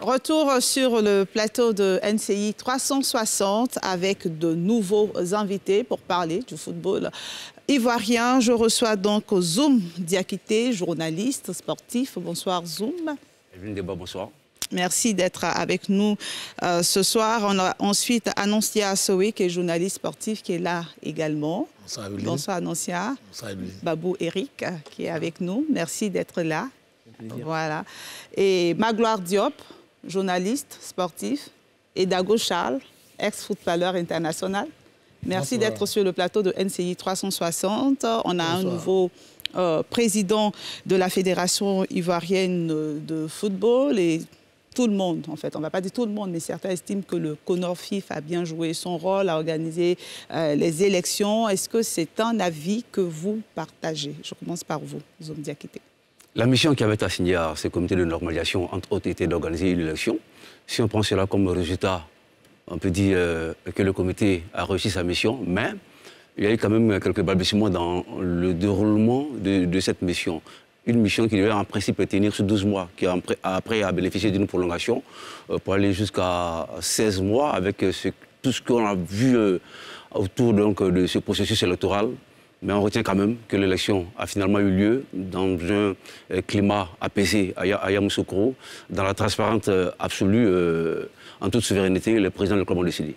Retour sur le plateau de NCI 360 avec de nouveaux invités pour parler du football ivoirien. Je reçois donc Zoom Diakité, journaliste sportif. Bonsoir Zoom. bonsoir. Merci d'être avec nous euh, ce soir. On a ensuite Annoncia Sowe, qui est journaliste sportif, qui est là également. Bonsoir, Bonsoir Annoncia. Bonsoir, Babou Eric, qui est avec nous. Merci d'être là. Voilà. Et Magloire Diop, journaliste sportif. Et Dago Charles, ex-footballeur international. Merci d'être sur le plateau de NCI 360. On a un nouveau euh, président de la Fédération ivoirienne de football et tout le monde, en fait, on ne va pas dire tout le monde, mais certains estiment que le CONORFIF a bien joué son rôle, à organiser euh, les élections. Est-ce que c'est un avis que vous partagez? Je commence par vous, Zom Diakité. La mission qui avait été assignée à ce comité de normalisation, entre autres, était d'organiser une élection. Si on prend cela comme résultat, on peut dire euh, que le comité a réussi sa mission, mais il y a eu quand même quelques balbutiements dans le déroulement de cette mission une mission qui devait en principe tenir sur 12 mois, qui après a bénéficié d'une prolongation euh, pour aller jusqu'à 16 mois avec euh, tout ce qu'on a vu euh, autour donc, de ce processus électoral. Mais on retient quand même que l'élection a finalement eu lieu dans un climat apaisé à Yamoussoukro, dans la transparence absolue, en toute souveraineté, le président de club a décidé.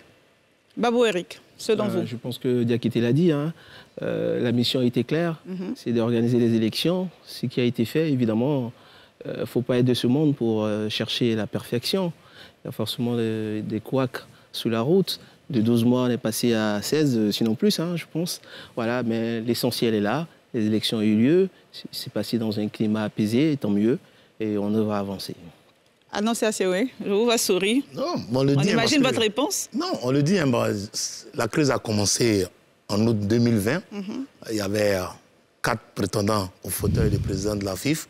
Babou Eric, selon vous Je pense que Diakité l'a dit. Hein. Euh, la mission a été claire, mhm. c'est d'organiser les élections. Ce qui a été fait, évidemment, il euh, ne faut pas être de ce monde pour euh, chercher la perfection. Il y a forcément des, couacs sous la route. De 12 mois, on est passé à 16, sinon plus, hein, je pense. Voilà, mais l'essentiel est là. Les élections ont eu lieu. C'est passé dans un climat apaisé, tant mieux. Et on devra avancer. Ah non, c'est assez oui. Je vous vois sourire. Non, on le dit. On imagine votre réponse? Non, on le dit. Hein, la crise a commencé en août 2020, il y avait quatre prétendants au fauteuil de président de la FIF.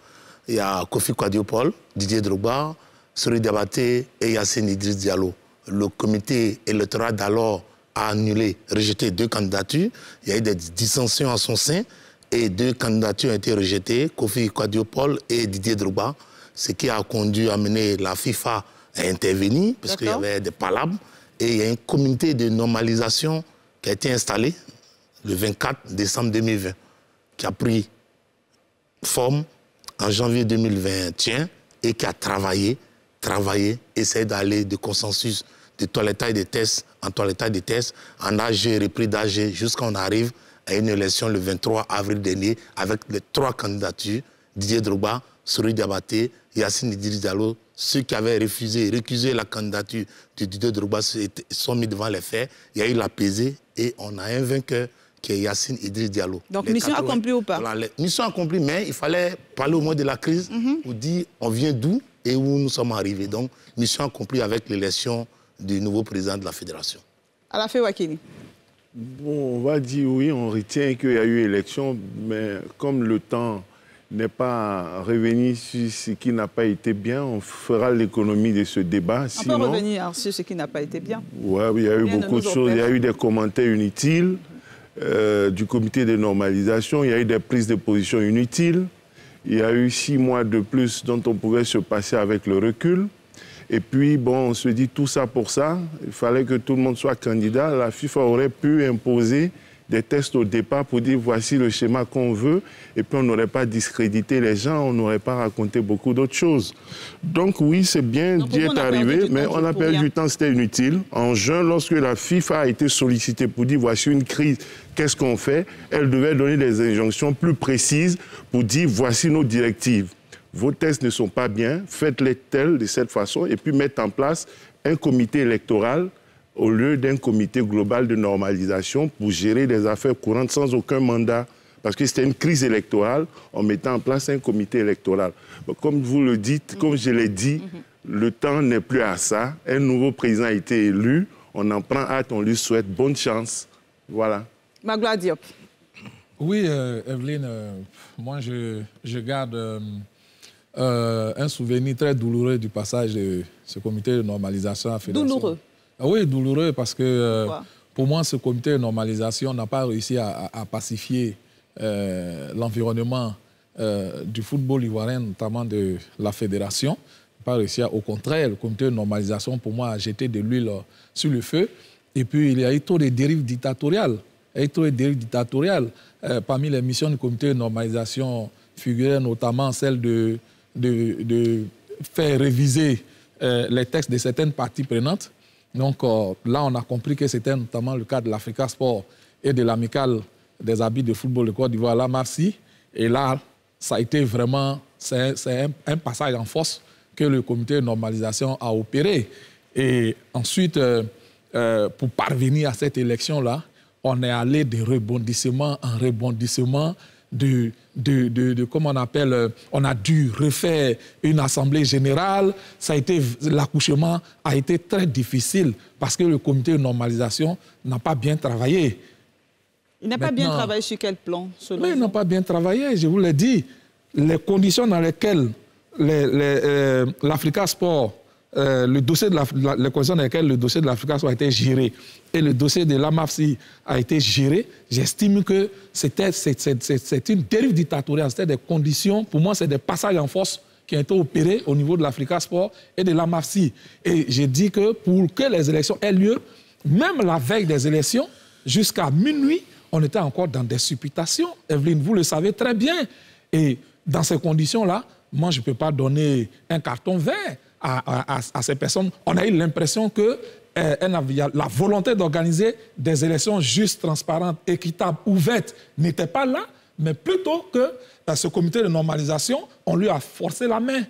Il y a Kofi Kwadiopol, Didier Drogba, Sori Diabaté et Yassine Idriss Diallo. Le comité électoral d'alors a annulé, rejeté deux candidatures. Il y a eu des dissensions à son sein et deux candidatures ont été rejetées, Kofi Kwadiopol et Didier Drogba, ce qui a conduit à mener la FIFA à intervenir, parce qu'il y avait des palabres. Et il y a un comité de normalisation qui a été installé le 24 décembre 2020, qui a pris forme en janvier 2021 et qui a travaillé, travaillé, essayé d'aller de consensus de toilettage des tests en toilettage des tests, en AG, repris d'AG, jusqu'à on arrive à une élection le 23 avril dernier avec les trois candidatures, Didier Drogba, Souri Diabaté, Yacine Idriss Diallo, ceux qui avaient refusé, récusé la candidature de Didier Drogba sont mis devant les faits. Il y a eu la pesée et on a un vainqueur qui est Yacine Idriss Diallo. Donc mission accomplie ou pas? Mission accomplie, mais il fallait parler au moins de la crise mhm. pour dire on vient d'où et où nous sommes arrivés. Donc mission accomplie avec l'élection du nouveau président de la fédération. À la fin, Wakini Bon, on va dire oui, on retient qu'il y a eu élection, mais comme le temps n'est pas revenu sur ce qui n'a pas été bien, on fera l'économie de ce débat. On peut revenir sur ce qui n'a pas été bien. Oui, il y a eu beaucoup de choses. Il y a eu des commentaires inutiles. Euh, du comité de normalisation, il y a eu des prises de position inutiles. Il y a eu six mois de plus dont on pouvait se passer avec le recul. Et puis, bon, on se dit tout ça pour ça. Il fallait que tout le monde soit candidat. La FIFA aurait pu imposer des tests au départ pour dire voici le schéma qu'on veut, et puis on n'aurait pas discrédité les gens, on n'aurait pas raconté beaucoup d'autres choses. Donc oui, c'est bien d'y être arrivé, mais on a perdu du temps, c'était inutile. En juin, lorsque la FIFA a été sollicitée pour dire voici une crise, qu'est-ce qu'on fait Elle devait donner des injonctions plus précises pour dire voici nos directives. Vos tests ne sont pas bien, faites-les tels de cette façon, et puis mettre en place un comité électoral au lieu d'un comité global de normalisation pour gérer les affaires courantes sans aucun mandat. Parce que c'était une crise électorale en mettant en place un comité électoral. Comme vous le dites, comme je l'ai dit, le temps n'est plus à ça. Un nouveau président a été élu. On en prend hâte, on lui souhaite bonne chance. Voilà. Magloire Diop. Oui, euh, Evelyne, euh, moi je, je garde euh, euh, un souvenir très douloureux du passage de ce comité de normalisation à Fédération. Douloureux ah Oui, douloureux parce que euh, pour moi, ce comité de normalisation n'a pas réussi à, à pacifier euh, l'environnement du football ivoirien, notamment de la fédération. Pas réussi à, au contraire, le comité de normalisation, pour moi, a jeté de l'huile sur le feu. Et puis, il y a eu trop de dérives dictatoriales. Il y a eu trop de dérives dictatoriales. parmi les missions du comité de normalisation figurait notamment celle de de, faire réviser euh, les textes de certaines parties prenantes. Donc euh, là, on a compris que c'était notamment le cas de l'Africa Sport et de l'amicale des habits de football de Côte d'Ivoire, la Marcy. Et là, ça a été vraiment, c'est un, passage en force que le comité de normalisation a opéré. Et ensuite, euh, pour parvenir à cette élection-là, on est allé de rebondissement en rebondissement de, de, de, comment on appelle, euh, on a dû refaire une assemblée générale. Ça a été, l'accouchement a été très difficile parce que le comité de normalisation n'a pas bien travaillé. Il n'a pas bien travaillé sur quel plan selon il n'a pas bien travaillé, je vous l'ai dit. Les conditions dans lesquelles euh, l'Africa Sport euh, le dossier de la, les conditions dans lesquelles le dossier de l'Africa a été géré et le dossier de l'AMAFSI a été géré, j'estime que c'est une dérive dictatoriale. C'était des conditions, pour moi, c'est des passages en force qui ont été opérés au niveau de l'Africa Sport et de l'AMAFSI. Et j'ai dit que pour que les élections aient lieu, même la veille des élections, jusqu'à minuit, on était encore dans des supputations. Evelyne, vous le savez très bien. Et dans ces conditions-là, moi, je ne peux pas donner un carton vert à, ces personnes, on a eu l'impression que euh, la volonté d'organiser des élections justes, transparentes, équitables, ouvertes n'était pas là, mais plutôt que euh, ce comité de normalisation, on lui a forcé la main.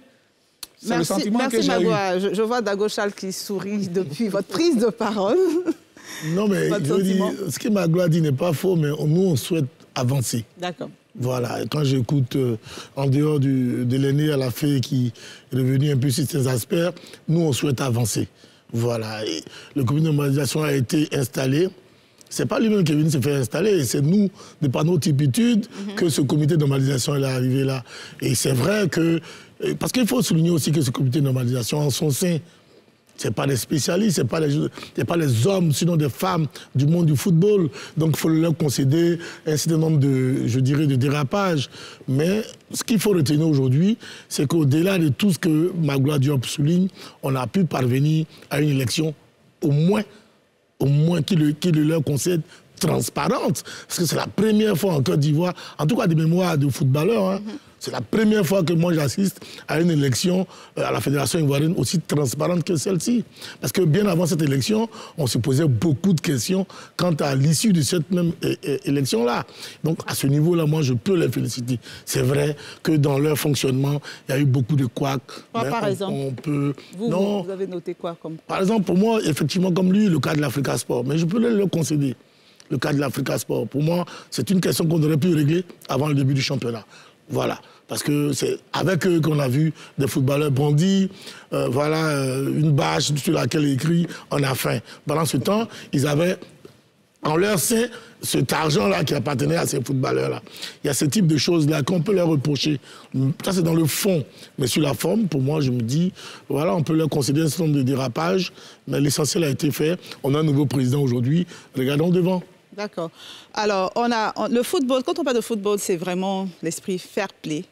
C'est le sentiment merci que j'ai je, je, vois Dagochal qui sourit depuis votre prise de parole. Non, mais je veux dire, ce que Magloire dit n'est pas faux, mais nous, on souhaite avancer. D'accord. Voilà, quand j'écoute euh, en dehors du, de l'aîné à la fée qui est revenu un peu sur ces aspects, nous, on souhaite avancer. Voilà, le comité de normalisation a été installé. C'est pas lui-même qui est venu se faire installer, c'est nous, de par nos typitudes, mhm. que ce comité de normalisation est arrivé là. Et c'est vrai que. Parce qu'il faut souligner aussi que ce comité de normalisation, en son sein, ce pas des spécialistes, ce pas, les, pas les hommes, sinon des femmes du monde du football. Donc il faut leur concéder un certain nombre de, je dirais, de dérapages. Mais ce qu'il faut retenir aujourd'hui, c'est qu'au-delà de tout ce que Magloire Diop souligne, on a pu parvenir à une élection au moins, au moins qui le, qui le leur concède transparente. Parce que c'est la première fois en Côte d'Ivoire, en tout cas des mémoires de footballeurs, hein. C'est la première fois que moi j'assiste à une élection euh, à la Fédération ivoirienne aussi transparente que celle-ci. Parce que bien avant cette élection, on se posait beaucoup de questions quant à l'issue de cette même élection-là. Donc à ce niveau-là, moi je peux les féliciter. C'est vrai que dans leur fonctionnement, il y a eu beaucoup de couacs. par exemple on peut... vous, non, vous avez noté quoi comme Par exemple, pour moi, effectivement, comme lui, le cas de l'Africa Sport. Mais je peux le concéder le cas de l'Africa Sport. Pour moi, c'est une question qu'on aurait pu régler avant le début du championnat. Voilà. Parce que c'est avec eux qu'on a vu des footballeurs bandits, euh, voilà, euh, une bâche sur laquelle écrit On a faim. Pendant ce temps, ils avaient en leur sein cet argent-là qui appartenait à ces footballeurs-là. Il y a ce type de choses-là qu'on peut leur reprocher. Ça, c'est dans le fond. Mais sur la forme, pour moi, je me dis, voilà, on peut leur concéder un certain nombre de dérapages, mais l'essentiel a été fait. On a un nouveau président aujourd'hui. Regardons devant. D'accord. Alors, on a le football. Quand on parle de football, c'est vraiment l'esprit fair play.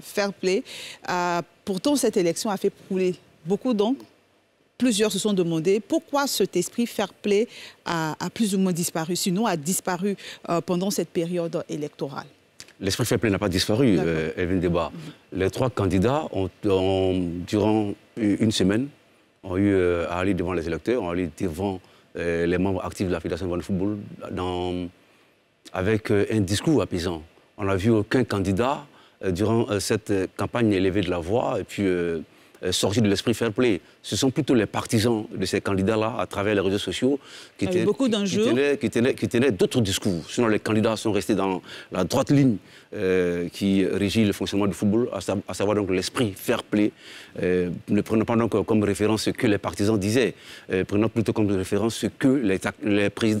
Fair play. Euh, pourtant, cette élection a fait couler beaucoup donc plusieurs se sont demandé pourquoi cet esprit fair play a, plus ou moins disparu, sinon a disparu pendant cette période électorale. L'esprit fair play n'a pas disparu, Evin Débat. Les trois candidats ont, durant une semaine, ont eu à aller devant les électeurs, ont allé devant les membres actifs de la Fédération de football dans, avec un discours apaisant. On n'a vu aucun candidat euh, durant euh, cette euh, campagne élevée de la voix. Et puis sorti de l'esprit fair play. Ce sont plutôt les partisans de ces candidats-là, à travers les réseaux sociaux, qui, tenaient, beaucoup qui, qui tenaient, d'autres discours. Sinon, les candidats sont restés dans la droite ligne qui régit le fonctionnement du football, à, savoir donc l'esprit fair play. ne prenons pas donc comme référence ce que les partisans disaient, prenons plutôt comme référence ce que les,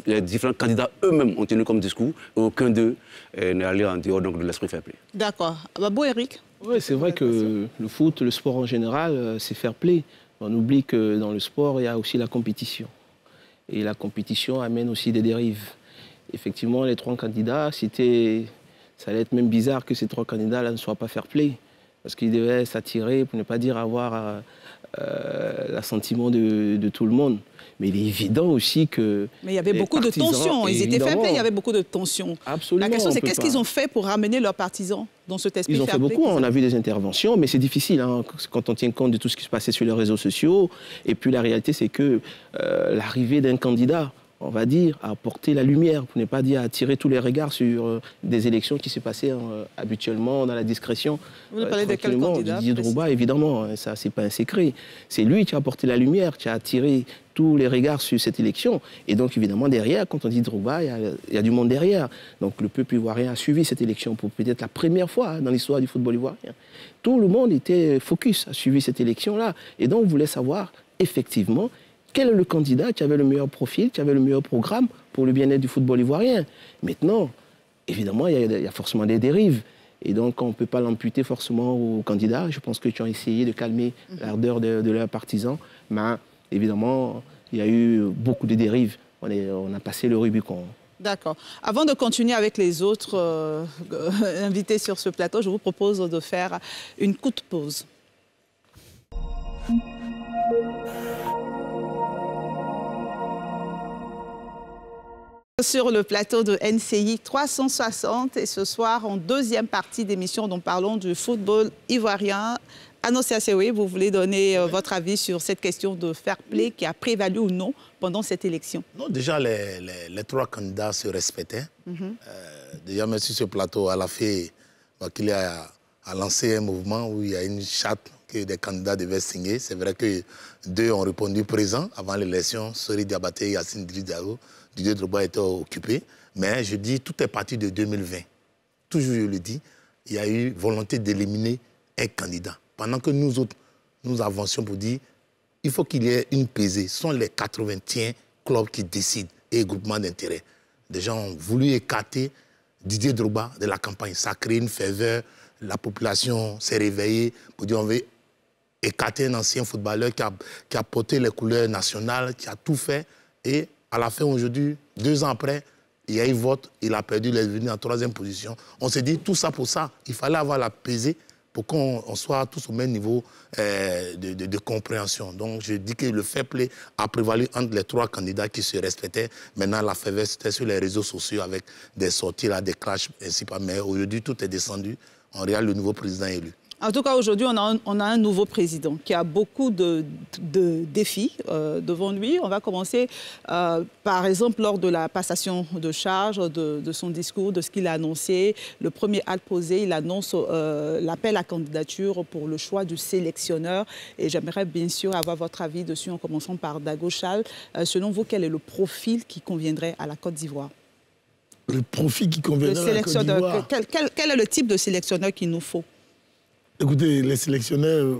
les différents candidats eux-mêmes ont tenu comme discours. Aucun d'eux n'est allé en dehors donc, de l'esprit fair play. D'accord. Babou Eric? Oui, c'est vrai que le foot, le sport en général, euh, c'est fair play. On oublie que dans le sport, il y a aussi la compétition. Et la compétition amène aussi des dérives. Effectivement, les trois candidats, c'était, ça allait être même bizarre que ces trois candidats-là ne soient pas fair play. Parce qu'ils devaient s'attirer, pour ne pas dire avoir euh, euh, l'assentiment de, de, tout le monde. Mais il est évident aussi que. Mais il y avait beaucoup de tensions. Ils étaient faits il y avait beaucoup de tensions. Absolument. La question, c'est qu'est-ce qu'ils ont fait pour ramener leurs partisans dans cet esprit Ils ont fait beaucoup. On a vu des interventions, mais c'est difficile hein, quand on tient compte de tout ce qui se passait sur les réseaux sociaux. Et puis la réalité, c'est que euh, l'arrivée d'un candidat on va dire, à apporter la lumière, pour ne pas dire à attirer tous les regards sur euh, des élections qui se passaient euh, habituellement dans la discrétion. Vous parlez de quel candidat Didier Drouba, évidemment, hein, ça, c'est pas un secret. C'est lui qui a apporté la lumière, qui a attiré tous les regards sur cette élection. Et donc, évidemment, derrière, quand on dit Drouba, il y, a du monde derrière. Donc, le peuple ivoirien a suivi cette élection pour peut-être la première fois hein, dans l'histoire du football ivoirien. Tout le monde était focus, a suivi cette élection-là. Et donc, on voulait savoir, effectivement, quel est le candidat qui avait le meilleur profil, qui avait le meilleur programme pour le bien-être du football ivoirien? Maintenant, évidemment, il y, a, forcément des dérives. Et donc, on ne peut pas l'amputer forcément aux candidats. Je pense que tu as essayé de calmer mhm. l'ardeur de, leurs partisans. Mais évidemment, il y a eu beaucoup de dérives. On, est, on a passé le Rubicon. D'accord. Avant de continuer avec les autres euh, invités sur ce plateau, je vous propose de faire une courte pause. Sur le plateau de NCI 360 et ce soir en deuxième partie d'émission nous parlons du football ivoirien. Annonciation, oui, vous voulez donner euh, votre avis sur cette question de fair play qui a prévalu ou non pendant cette élection? Non, déjà les, trois candidats se respectaient. Mhm. Euh, déjà, même sur ce plateau, à la fait, qu'il a, a lancé un mouvement où il y a une charte que des candidats devaient signer. C'est vrai que deux ont répondu présent avant l'élection, Sori Diabaté et Yassine Diao. Didier Drogba était occupé. Mais je dis, tout est parti de 2020. Toujours, je le dis, il y a eu volonté d'éliminer un candidat. Pendant que nous autres, nous avancions pour dire, il faut qu'il y ait une pesée. Ce sont les 81 clubs qui décident et groupements d'intérêt. Des gens ont voulu écarter Didier Drogba de la campagne. Ça a une faveur. La population s'est réveillée pour dire on veut écarter un ancien footballeur qui a, qui a porté les couleurs nationales, qui a tout fait. Et à la fin, aujourd'hui, deux ans après, il y a eu vote, il a perdu, il est venu en troisième position. On s'est dit, tout ça pour ça, il fallait avoir la pesée pour qu'on soit tous au même niveau euh, de, compréhension. Donc je dis que le fair play a prévalu entre les trois candidats qui se respectaient. Maintenant, la faveur, c'était sur les réseaux sociaux avec des sorties, là, des clashs, ainsi pas. Mais aujourd'hui, tout est descendu. En réalité, le nouveau président élu. En tout cas, aujourd'hui, on, a un nouveau président qui a beaucoup de, défis euh, devant lui. On va commencer, euh, par exemple, lors de la passation de charge de, son discours, de ce qu'il a annoncé. Le premier acte posé, il annonce euh, l'appel à candidature pour le choix du sélectionneur. Et j'aimerais bien sûr avoir votre avis dessus, en commençant par Dago Chal. selon vous, quel est le profil qui conviendrait à la Côte d'Ivoire? Le profil qui conviendrait à la Côte d'Ivoire quel est le type de sélectionneur qu'il nous faut? Écoutez, les sélectionneurs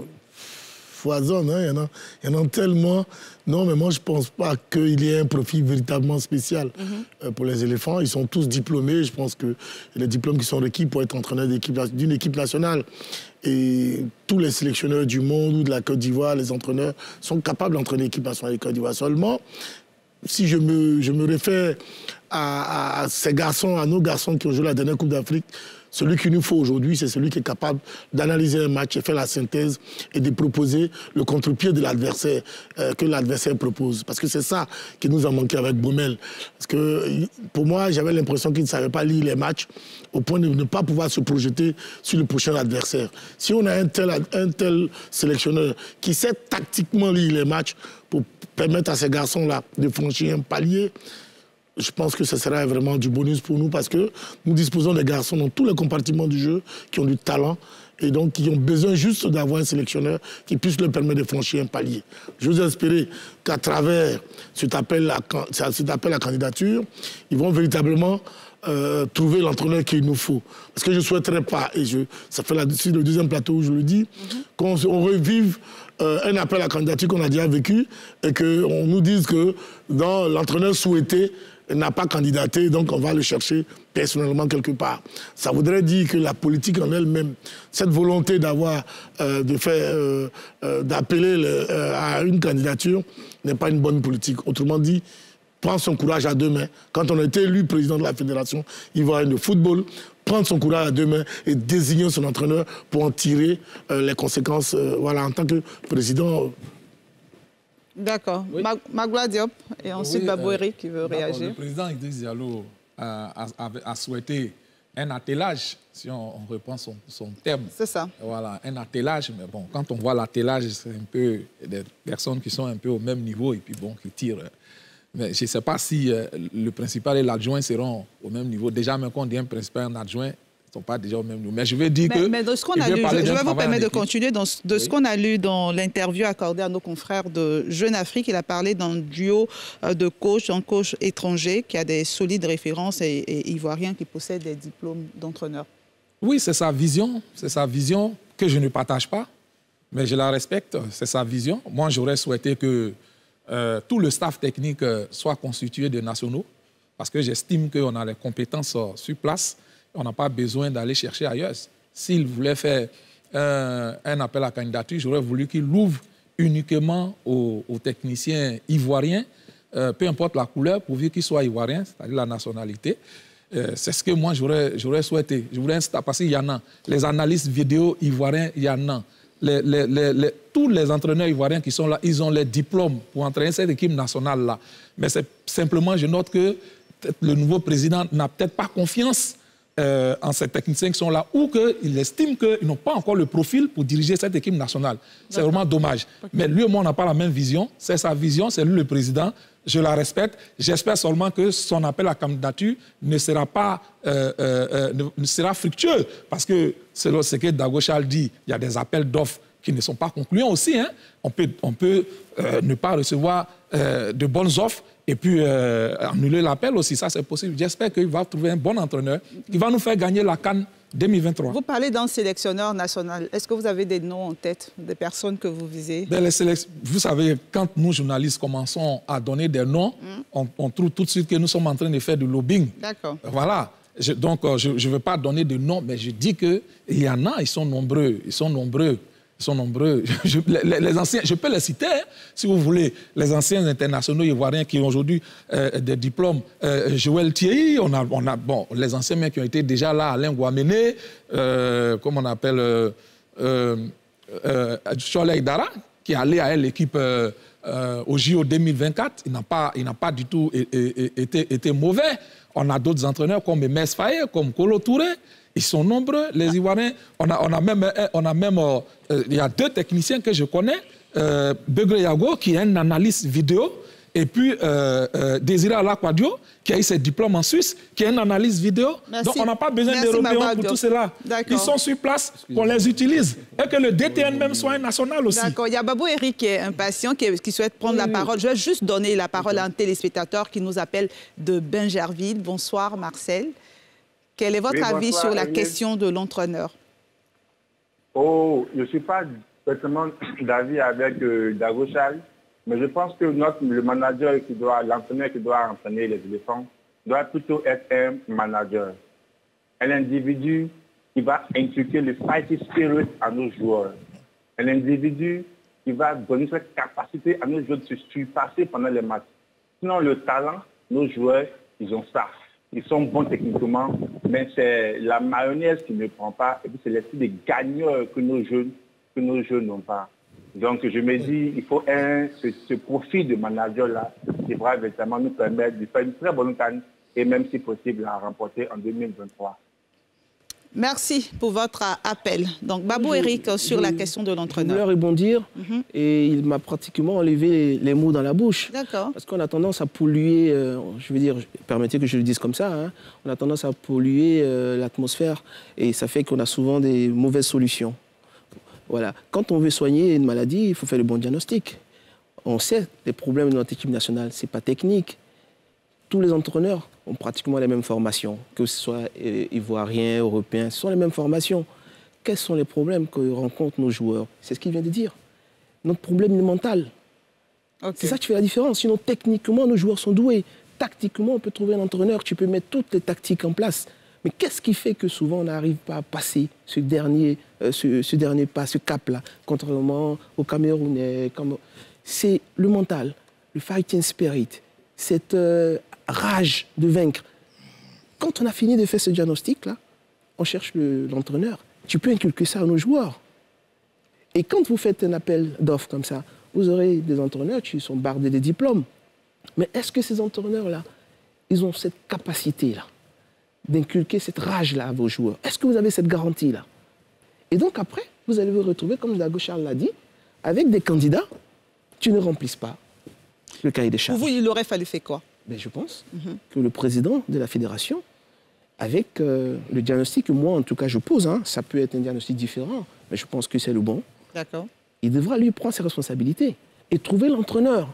foisonnent, hein, il, y en a, il, y en a, tellement. Non, mais moi, je ne pense pas qu'il y ait un profil véritablement spécial mhm. euh, pour les éléphants. Ils sont tous diplômés. Je pense que les diplômes qui sont requis pour être entraîneur d'une équipe nationale. Et tous les sélectionneurs du monde ou de la Côte d'Ivoire, les entraîneurs, sont capables d'entraîner l'équipe nationale de Côte d'Ivoire. Seulement, si je me, je me réfère à, ces garçons, à nos garçons qui ont joué la dernière Coupe d'Afrique, Celui qu'il nous faut aujourd'hui, c'est celui qui est capable d'analyser un match et faire la synthèse et de proposer le contre-pied de l'adversaire euh, que l'adversaire propose. Parce que c'est ça qui nous a manqué avec Baumel. Parce que pour moi, j'avais l'impression qu'il ne savait pas lire les matchs au point de ne pas pouvoir se projeter sur le prochain adversaire. Si on a un tel, un tel sélectionneur qui sait tactiquement lire les matchs pour permettre à ces garçons-là de franchir un palier, je pense que ce sera vraiment du bonus pour nous parce que nous disposons des garçons dans tous les compartiments du jeu qui ont du talent et donc qui ont besoin juste d'avoir un sélectionneur qui puisse leur permettre de franchir un palier. Je vous espérer qu'à travers cet appel, à, cet appel à candidature, ils vont véritablement euh, trouver l'entraîneur qu'il nous faut. Parce que je ne souhaiterais pas, et je, ça fait la, le deuxième plateau où je le dis, qu'on revive euh, un appel à candidature qu'on a déjà vécu et qu'on nous dise que dans l'entraîneur souhaité n'a pas candidaté, donc on va le chercher personnellement quelque part. Ça voudrait dire que la politique en elle-même, cette volonté d'avoir, euh, de faire, d'appeler à une candidature n'est pas une bonne politique. Autrement dit, prendre son courage à deux mains. Quand on a été élu président de la Fédération ivoirienne de football, prendre son courage à deux mains et désigner son entraîneur pour en tirer euh, les conséquences euh, voilà, en tant que président. D'accord. Magla Diop et ensuite Babou Eric qui veut réagir. Le président Idriss Diallo a, souhaité un attelage, si on, reprend son, son terme. C'est ça. Voilà, un attelage. Mais bon, quand on voit l'attelage, c'est un peu des personnes qui sont un peu au même niveau et puis bon, qui tirent mais je ne sais pas si euh, le principal et l'adjoint seront au même niveau. Déjà, même quand on dit un principal et un adjoint, sont pas déjà au même niveau. Mais je vais dire que. Mais de ce qu'on a lu, je, vais vous permettre de continuer. de ce qu'on a lu dans l'interview accordée à nos confrères de Jeune Afrique, il a parlé d'un duo euh, de coach, un coach étranger qui a des solides références et, et ivoirien qui possède des diplômes d'entraîneur. Oui, c'est sa vision. C'est sa vision que je ne partage pas, mais je la respecte. C'est sa vision. Moi, j'aurais souhaité que euh, tout le staff technique euh, soit constitué de nationaux, parce que j'estime qu'on a les compétences sur place. On n'a pas besoin d'aller chercher ailleurs. S'il voulait faire un appel à candidature, j'aurais voulu qu'il l'ouvre uniquement aux, techniciens ivoiriens, peu importe la couleur, pourvu qu'ils soient ivoiriens, c'est-à-dire la nationalité. c'est ce que moi j'aurais souhaité. Je voulais parce qu'il y en a. Les analystes vidéo ivoiriens, il y en a tous les entraîneurs ivoiriens qui sont là, ils ont les diplômes pour entraîner cette équipe nationale-là. Mais c'est simplement, je note que le nouveau président n'a peut-être pas confiance euh, en ces techniciens qui sont là, ou qu'il estime qu'ils n'ont pas encore le profil pour diriger cette équipe nationale. C'est vraiment dommage. Mais lui et moi, on n'a pas la même vision. C'est sa vision, c'est lui le président. Je la respecte. J'espère seulement que son appel à candidature ne sera pas euh, euh, ne sera fructueux. Parce que, selon ce que Dagochal dit, il y a des appels d'offres qui ne sont pas concluants aussi. Hein. On peut, on peut ne pas recevoir de bonnes offres et puis euh, annuler l'appel aussi, ça c'est possible. J'espère qu'il va trouver un bon entraîneur qui va nous faire gagner la Cannes 2023. Vous parlez d'un sélectionneur national. Est-ce que vous avez des noms en tête, des personnes que vous visez? Ben, Vous savez, quand nous, journalistes, commençons à donner des noms, hmm. on, trouve tout de suite que nous sommes en train de faire du lobbying. D'accord. Voilà. donc, euh, je ne veux pas donner de noms, mais je dis qu'il y en a, ils sont nombreux. Ils sont nombreux sont nombreux. Je, les, anciens, je peux les citer, hein, si vous voulez. Les anciens internationaux ivoiriens qui ont aujourd'hui euh, des diplômes. Euh, Joël Thierry, on a, on a bon, les anciens mecs qui ont été déjà là, Alain Guaméné, euh, comme on appelle, euh, euh, Dara, qui est allé à l'équipe au JO 2024. Il n'a pas, pas du tout été, été, mauvais. On a d'autres entraîneurs comme Mes Faye, comme Kolo Touré. Ils sont nombreux, les Ivoiriens. On a, on a même, euh, on a même euh, euh, il y a deux techniciens que je connais, euh, Yago, qui est un analyste vidéo, et puis euh, euh, Désiré Alaquadio, qui a eu ses diplômes en Suisse, qui est un analyste vidéo. Donc on n'a pas besoin d'Européens pour tout cela. Ils sont sur place, qu'on les utilise. Et que le DTN même soit un national aussi. D'accord. Il y a Babou Eric qui est un patient qui, souhaite prendre la parole. Je vais juste donner la parole à un téléspectateur qui nous appelle de Bingerville. Bonsoir Marcel. Quel est votre avis sur la question de l'entraîneur? Oh, je ne suis pas exactement d'avis avec euh, mais je pense que notre, le manager qui doit, l'entraîneur qui doit entraîner les éléphants doit plutôt être un manager, un individu qui va inculquer le fighting spirit à nos joueurs, un individu qui va donner cette capacité à nos joueurs de se surpasser pendant les matchs. Sinon, le talent, nos joueurs, ils ont ça. Ils sont bons techniquement, mais c'est la mayonnaise qui ne prend pas, et puis c'est l'esprit des gagneurs que nos jeunes, que nos jeunes n'ont pas. Donc je me dis, il faut un, ce, profil de manager-là qui va véritablement nous permettre de faire une très bonne canne et même si possible la remporter en 2023. Merci pour votre appel. Donc, Babou Eric, sur la question de l'entraîneur. Je voulais rebondir mhm. et il m'a pratiquement enlevé les, mots dans la bouche. D'accord. Parce qu'on a tendance à polluer, euh, je veux dire, permettez que je le dise comme ça, hein, on a tendance à polluer euh, l'atmosphère et ça fait qu'on a souvent des mauvaises solutions. Voilà. Quand on veut soigner une maladie, il faut faire le bon diagnostic. On sait les problèmes de notre équipe nationale, ce n'est pas technique. Tous les entraîneurs ont pratiquement les mêmes formations, que ce soit euh, ivoiriens, européens, ce sont les mêmes formations. Quels sont les problèmes que rencontrent nos joueurs? C'est ce qu'il vient de dire. Notre problème est mental. C'est ça qui fait la différence. Sinon, techniquement, nos joueurs sont doués. Tactiquement, on peut trouver un entraîneur, tu peux mettre toutes les tactiques en place. Mais qu'est-ce qui fait que souvent on n'arrive pas à passer ce dernier, euh, ce, dernier pas, ce cap-là, contrairement au Camerounais C'est le mental, le fighting spirit, cette euh, rage de vaincre. Quand on a fini de faire ce diagnostic-là, on cherche l'entraîneur. tu peux inculquer ça à nos joueurs. Et quand vous faites un appel d'offres comme ça, vous aurez des entraîneurs qui sont bardés de diplômes. Mais est-ce que ces entraîneurs-là, ils ont cette capacité-là d'inculquer cette rage-là à vos joueurs? Est-ce que vous avez cette garantie-là? Et donc après, vous allez vous retrouver, comme Dago Charles l'a dit, avec des candidats qui ne remplissent pas le cahier des charges. Vous, il aurait fallu faire quoi? Mais je pense mhm. que le président de la fédération, avec euh, le diagnostic que moi, en tout cas, je pose, hein, ça peut être un diagnostic différent, mais je pense que c'est le bon. D'accord. Il devra lui prendre ses responsabilités et trouver l'entraîneur.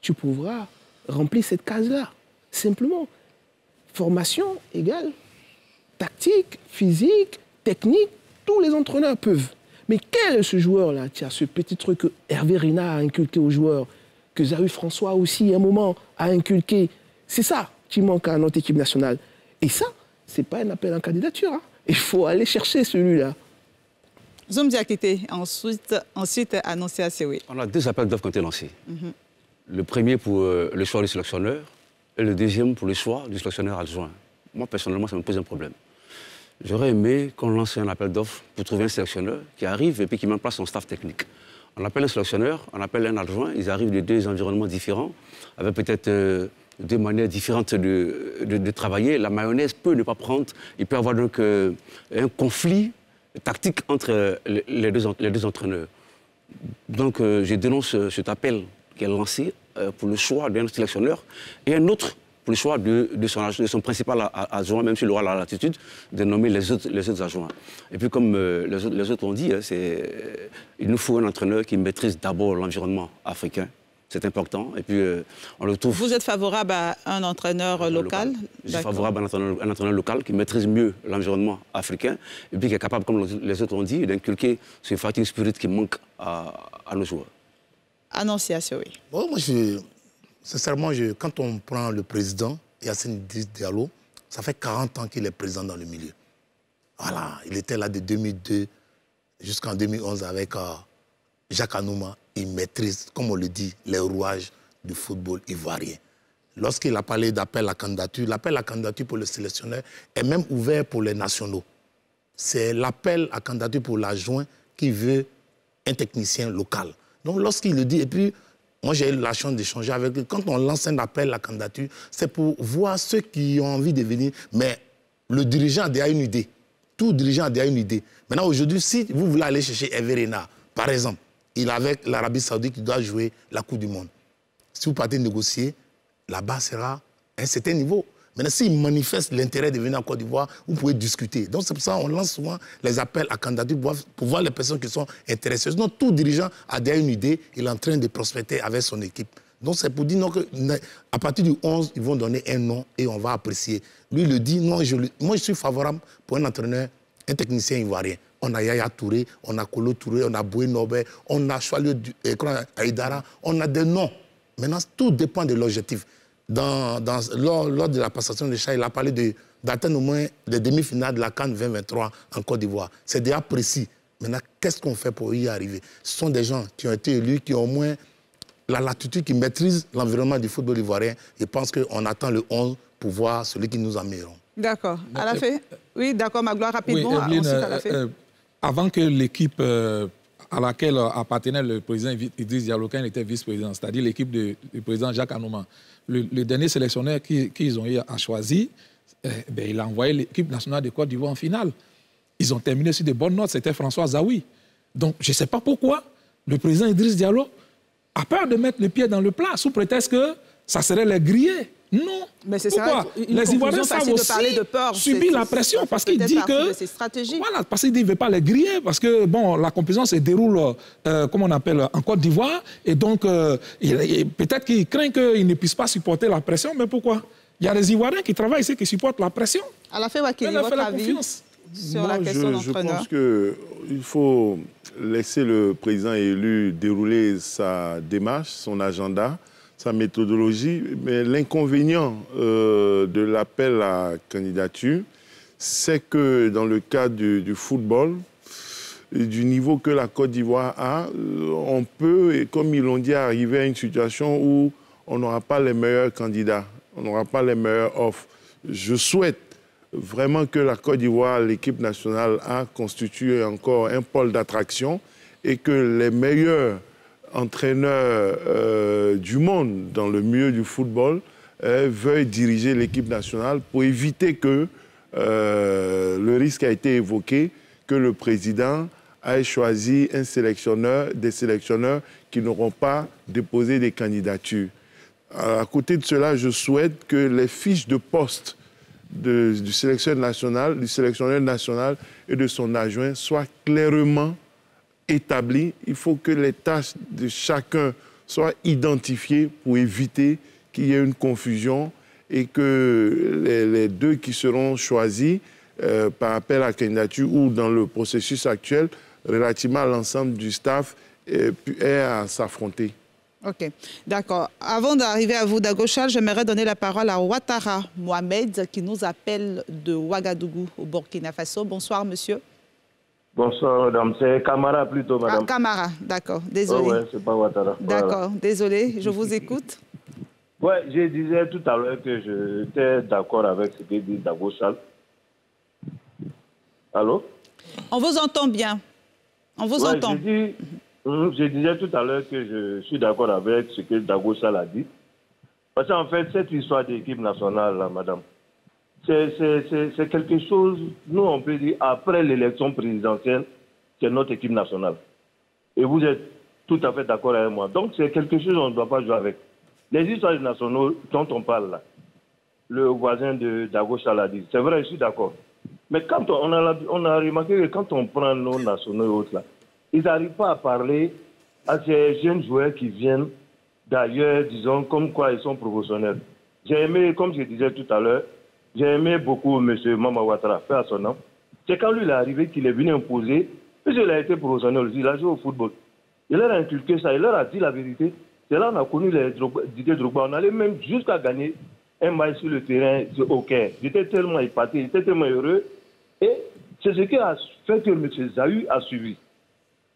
Tu pourras remplir cette case-là. Simplement, formation égale tactique, physique, technique, tous les entraîneurs peuvent. Mais quel est ce joueur-là a ce petit truc que Hervé Rina a inculqué aux joueurs que Zahir François aussi, à un moment, a inculqué. C'est ça qui manque à notre équipe nationale. Et ça, ce n'est pas un appel en candidature. Hein. Il faut aller chercher celui-là. Zoum Diakité, ensuite, ensuite annoncé à Séoui. On a deux appels d'offres qui ont été lancés. Mhm. Le premier pour euh, le choix du sélectionneur et le deuxième pour le choix du sélectionneur adjoint. Moi, personnellement, ça me pose un problème. J'aurais aimé qu'on lance un appel d'offres pour trouver un sélectionneur qui arrive et puis qui met en place son staff technique. On appelle un sélectionneur, on appelle un adjoint, ils arrivent de deux environnements différents, avec peut-être euh, deux manières différentes de, travailler. La mayonnaise peut ne pas prendre, il peut y avoir donc euh, un conflit tactique entre euh, les, deux, entraîneurs. Donc je dénonce cet appel qui est lancé pour le choix d'un sélectionneur et un autre pour le choix de, son, principal adjoint, même s'il aura la latitude de nommer les autres, les autres adjoints. Et puis, comme euh, les, autres, les, autres, ont dit, hein, il nous faut un entraîneur qui maîtrise d'abord l'environnement africain. C'est important. Et puis, euh, on le trouve. Vous êtes favorable à un entraîneur local, Je suis favorable à un entraîneur, local qui maîtrise mieux l'environnement africain et puis qui est capable, comme les autres ont dit, d'inculquer ce fighting spirit qui manque à, nos joueurs. Annonciation, oui. Bon, moi, je, Sincèrement, quand on prend le président, Yacine Diallo, ça fait 40 ans qu'il est président dans le milieu. Voilà, il était là de 2002 jusqu'en 2011 avec euh, Jacques Anouma. Il maîtrise, comme on le dit, les rouages du football ivoirien. Lorsqu'il a parlé d'appel à candidature, l'appel à candidature pour le sélectionneur est même ouvert pour les nationaux. C'est l'appel à candidature pour l'adjoint qui veut un technicien local. Donc lorsqu'il le dit, et puis moi, j'ai eu la chance d'échanger avec eux. Quand on lance un appel à candidature, c'est pour voir ceux qui ont envie de venir. Mais le dirigeant a déjà une idée. Tout dirigeant a déjà une idée. Maintenant, aujourd'hui, si vous voulez aller chercher Everena, par exemple, il est avec l'Arabie Saoudite qui doit jouer la Coupe du Monde. Si vous partez négocier, là-bas sera un certain niveau. Maintenant, s'ils manifestent l'intérêt de venir en Côte d'Ivoire, vous pouvez discuter. Donc, c'est pour ça qu'on lance souvent les appels à candidature pour voir les personnes qui sont intéressées. Sinon, tout dirigeant a déjà une idée, il est en train de prospecter avec son équipe. Donc, c'est pour dire non, à partir du 11, ils vont donner un nom et on va apprécier. Lui, il le dit, non, moi, je suis favorable pour un entraîneur, un technicien ivoirien. On a Yaya Touré, on a Kolo Touré, on a Boué Nobel, on a Choualio Aïdara, on a des noms. Maintenant, tout dépend de l'objectif dans, lors, de la passation des chats, il a parlé d'atteindre au moins les demi-finales de la Cannes 2023 en Côte d'Ivoire. C'est déjà précis. Maintenant, qu'est-ce qu'on fait pour y arriver? Ce sont des gens qui ont été élus, qui ont au moins la latitude, qui maîtrisent l'environnement du football ivoirien. Je pense qu'on attend le 11 pour voir celui qui nous amèneront. D'accord. À la fin? Oui, d'accord, Magloire, rapidement. Oui, Evelyne, euh, avant que l'équipe à laquelle appartenait le président Idriss Diallo quand il était vice-président, c'est-à-dire l'équipe du président Jacques Anouma, le, dernier sélectionneur qu'ils ont eu eh, ben, il a envoyé l'équipe nationale de Côte d'Ivoire en finale. Ils ont terminé sur de bonnes notes, c'était François Zawi. Donc, je ne sais pas pourquoi le président Idriss Diallo a peur de mettre le pied dans le plat sous prétexte que ça serait les griller. Non. Mais c'est ça. Les Ivoiriens savent aussi de peur. subir la pression parce qu'il dit que voilà parce qu'il dit ne veut pas les griller parce que bon la compétition se déroule euh, comme on appelle en Côte d'Ivoire et donc euh, peut-être qu'il craint qu'il ne puisse pas supporter la pression mais pourquoi? Il y a des Ivoiriens qui travaillent ici qui supportent la pression. À la fin, votre avis sur la question je, je pense qu'il faut laisser le président élu dérouler sa démarche, son agenda sa méthodologie. Mais l'inconvénient euh, de l'appel à candidature, c'est que dans le cas du, football, du niveau que la Côte d'Ivoire a, euh, on peut, et comme ils l'ont dit, arriver à une situation où on n'aura pas les meilleurs candidats, on n'aura pas les meilleurs offres. Je souhaite vraiment que la Côte d'Ivoire, l'équipe nationale, a constitué encore un pôle d'attraction et que les meilleurs entraîneur euh, du monde dans le milieu du football euh, veuille diriger l'équipe nationale pour éviter que euh, le risque a été évoqué que le président ait choisi un sélectionneur, des sélectionneurs qui n'auront pas déposé des candidatures. À côté de cela, je souhaite que les fiches de poste du sélectionneur national, du sélectionneur national et de son adjoint soient clairement établi, il faut que les tâches de chacun soient identifiées pour éviter qu'il y ait une confusion et que les, deux qui seront choisis euh, par appel à candidature ou dans le processus actuel relativement à l'ensemble du staff euh, aient à s'affronter. Ok, d'accord. Avant d'arriver à vous, Dagochal, j'aimerais donner la parole à Ouattara Mohamed qui nous appelle de Ouagadougou au Burkina Faso. Bonsoir, monsieur. Bonsoir, madame. C'est Camara plutôt, ah, madame. Ah, Camara, d'accord. Désolé. Oh, ouais, c'est pas Ouattara. D'accord, désolé. Je vous écoute. Oui, je disais tout à l'heure que j'étais d'accord avec ce que dit Dago Allô? On vous entend bien. On vous entend. Hum, je, disais tout à l'heure que je suis d'accord avec ce que Dago a dit. Parce qu'en fait, cette histoire d'équipe nationale, là, madame, c'est quelque chose, nous on peut dire, après l'élection présidentielle, c'est notre équipe nationale. Et vous êtes tout à fait d'accord avec moi. Donc c'est quelque chose qu'on ne doit pas jouer avec. Les histoires nationaux dont on parle là, le voisin de Dago l'a dit, c'est vrai, je suis d'accord. Mais quand on, a, on a remarqué que quand on prend nos nationaux et autres là, ils n'arrivent pas à parler à ces jeunes joueurs qui viennent d'ailleurs, disons, comme quoi ils sont professionnels. J'ai aimé, comme je disais tout à l'heure, j'ai aimé beaucoup M. Mama Ouattara, à son nom. C'est quand lui il est arrivé qu'il est venu imposer, puisqu'il a été professionnel aussi, il a joué au football. Il leur a inculqué ça, il leur a dit la vérité. C'est là qu'on a connu les Didier Drogba. On allait même jusqu'à gagner un match sur le terrain au Caire. J'étais tellement épaté, j'étais tellement heureux. Et c'est ce qui a fait que M. Zahu a suivi.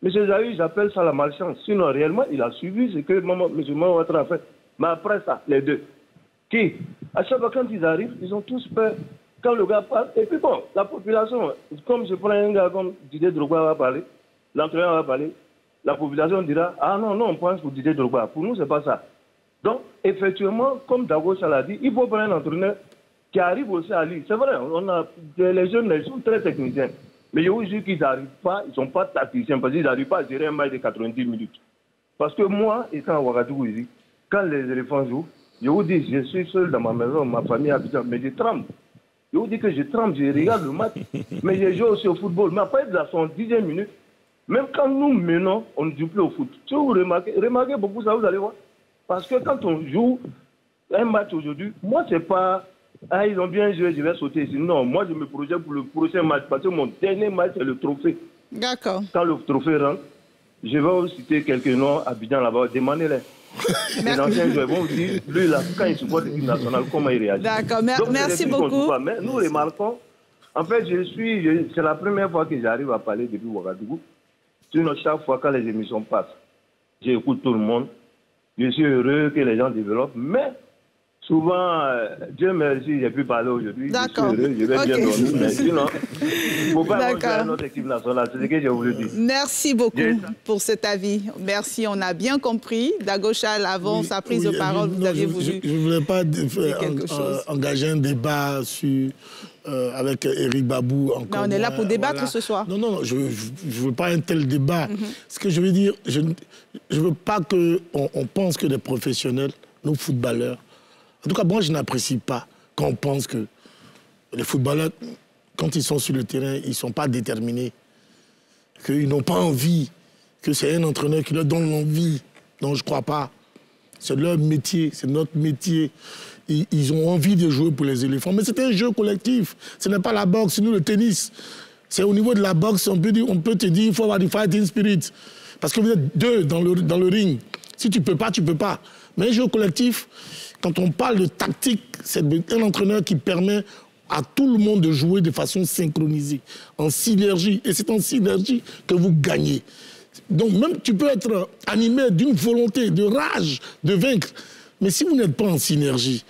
M. Zahu, j'appelle ça la malchance. Sinon, réellement, il a suivi ce que M. Ouattara a fait. Mais après ça, les deux, qui, à chaque fois quand ils arrivent, ils ont tous peur. Quand le gars parle, et puis bon, la population, comme je prends un gars comme Didier Drogba va parler, l'entraîneur va parler, la population dira Ah non, non, on pense pour Didier Drogba. Pour nous, c'est pas ça. Donc, effectivement, comme Davos l'a dit, il faut prendre un entraîneur qui arrive aussi à lui. C'est vrai, on a, les jeunes, ils sont très techniciens. Mais il y a qu'ils n'arrivent pas, ils ne sont pas tacticiens parce qu'ils n'arrivent pas à gérer un match de 90 minutes. Parce que moi, étant à Ouagadougou ici, quand les éléphants jouent, je vous dis, je suis seul dans ma maison, ma famille habite, mais je tremble. Je vous dis que je tremble, je regarde le match, mais je joue aussi au football. Mais après la 10e minute, même quand nous menons, on ne joue plus au foot. Si vous remarquez, remarquez beaucoup ça, vous allez voir. Parce que quand on joue un match aujourd'hui, moi, c'est pas. Ah, ils ont bien joué, je vais sauter ici. Non, moi, je me projette pour le prochain match. Parce que mon dernier match, c'est le trophée. D'accord. Quand le trophée rentre, je vais vous citer quelques noms habitants là-bas. Demandez-les. Les anciens joueurs vont dire, lui, là, quand il supporte l'équipe nationale, comment il réagit? D'accord, merci beaucoup. Mais nous remarquons, en fait, je suis, c'est la première fois que j'arrive à parler depuis Ouagadougou. Sinon, chaque fois quand les émissions passent, j'écoute tout le monde. Je suis heureux que les gens développent, mais Souvent, euh, Dieu merci, j'ai pu parler aujourd'hui. D'accord. Je, je vais bien dormir, mais sinon, il ne faut pas jouer notre équipe nationale? C'est ce que je voulais dire. Merci beaucoup pour cet avis. Merci, on a bien compris. Dagochal, avant sa prise de parole, vous aviez voulu. Je ne voulais pas engager un débat sur. Euh, avec Eric Babou. Encore on est là pour débattre ce soir. Non, non, je ne veux pas un tel débat. Mhm. Ce que je veux dire, je ne veux pas qu'on on pense que des professionnels, nos footballeurs, en tout cas, moi, je n'apprécie pas quand on pense que les footballeurs, quand ils sont sur le terrain, ils ne sont pas déterminés, qu'ils n'ont pas envie, que c'est un entraîneur qui leur donne l'envie. Non, je ne crois pas. C'est leur métier, c'est notre métier. Ils, ont envie de jouer pour les éléphants. Mais c'est un jeu collectif. Ce n'est pas la boxe, nous le tennis. C'est au niveau de la boxe, on peut, te dire qu'il faut avoir du fighting spirit. Parce que vous êtes deux dans le, dans le ring. Si tu ne peux pas, tu ne peux pas. Mais un jeu collectif, quand on parle de tactique, c'est un entraîneur qui permet à tout le monde de jouer de façon synchronisée, en synergie. Et c'est en synergie que vous gagnez. Donc même tu peux être animé d'une volonté, de rage, de vaincre. Mais si vous n'êtes pas en synergie,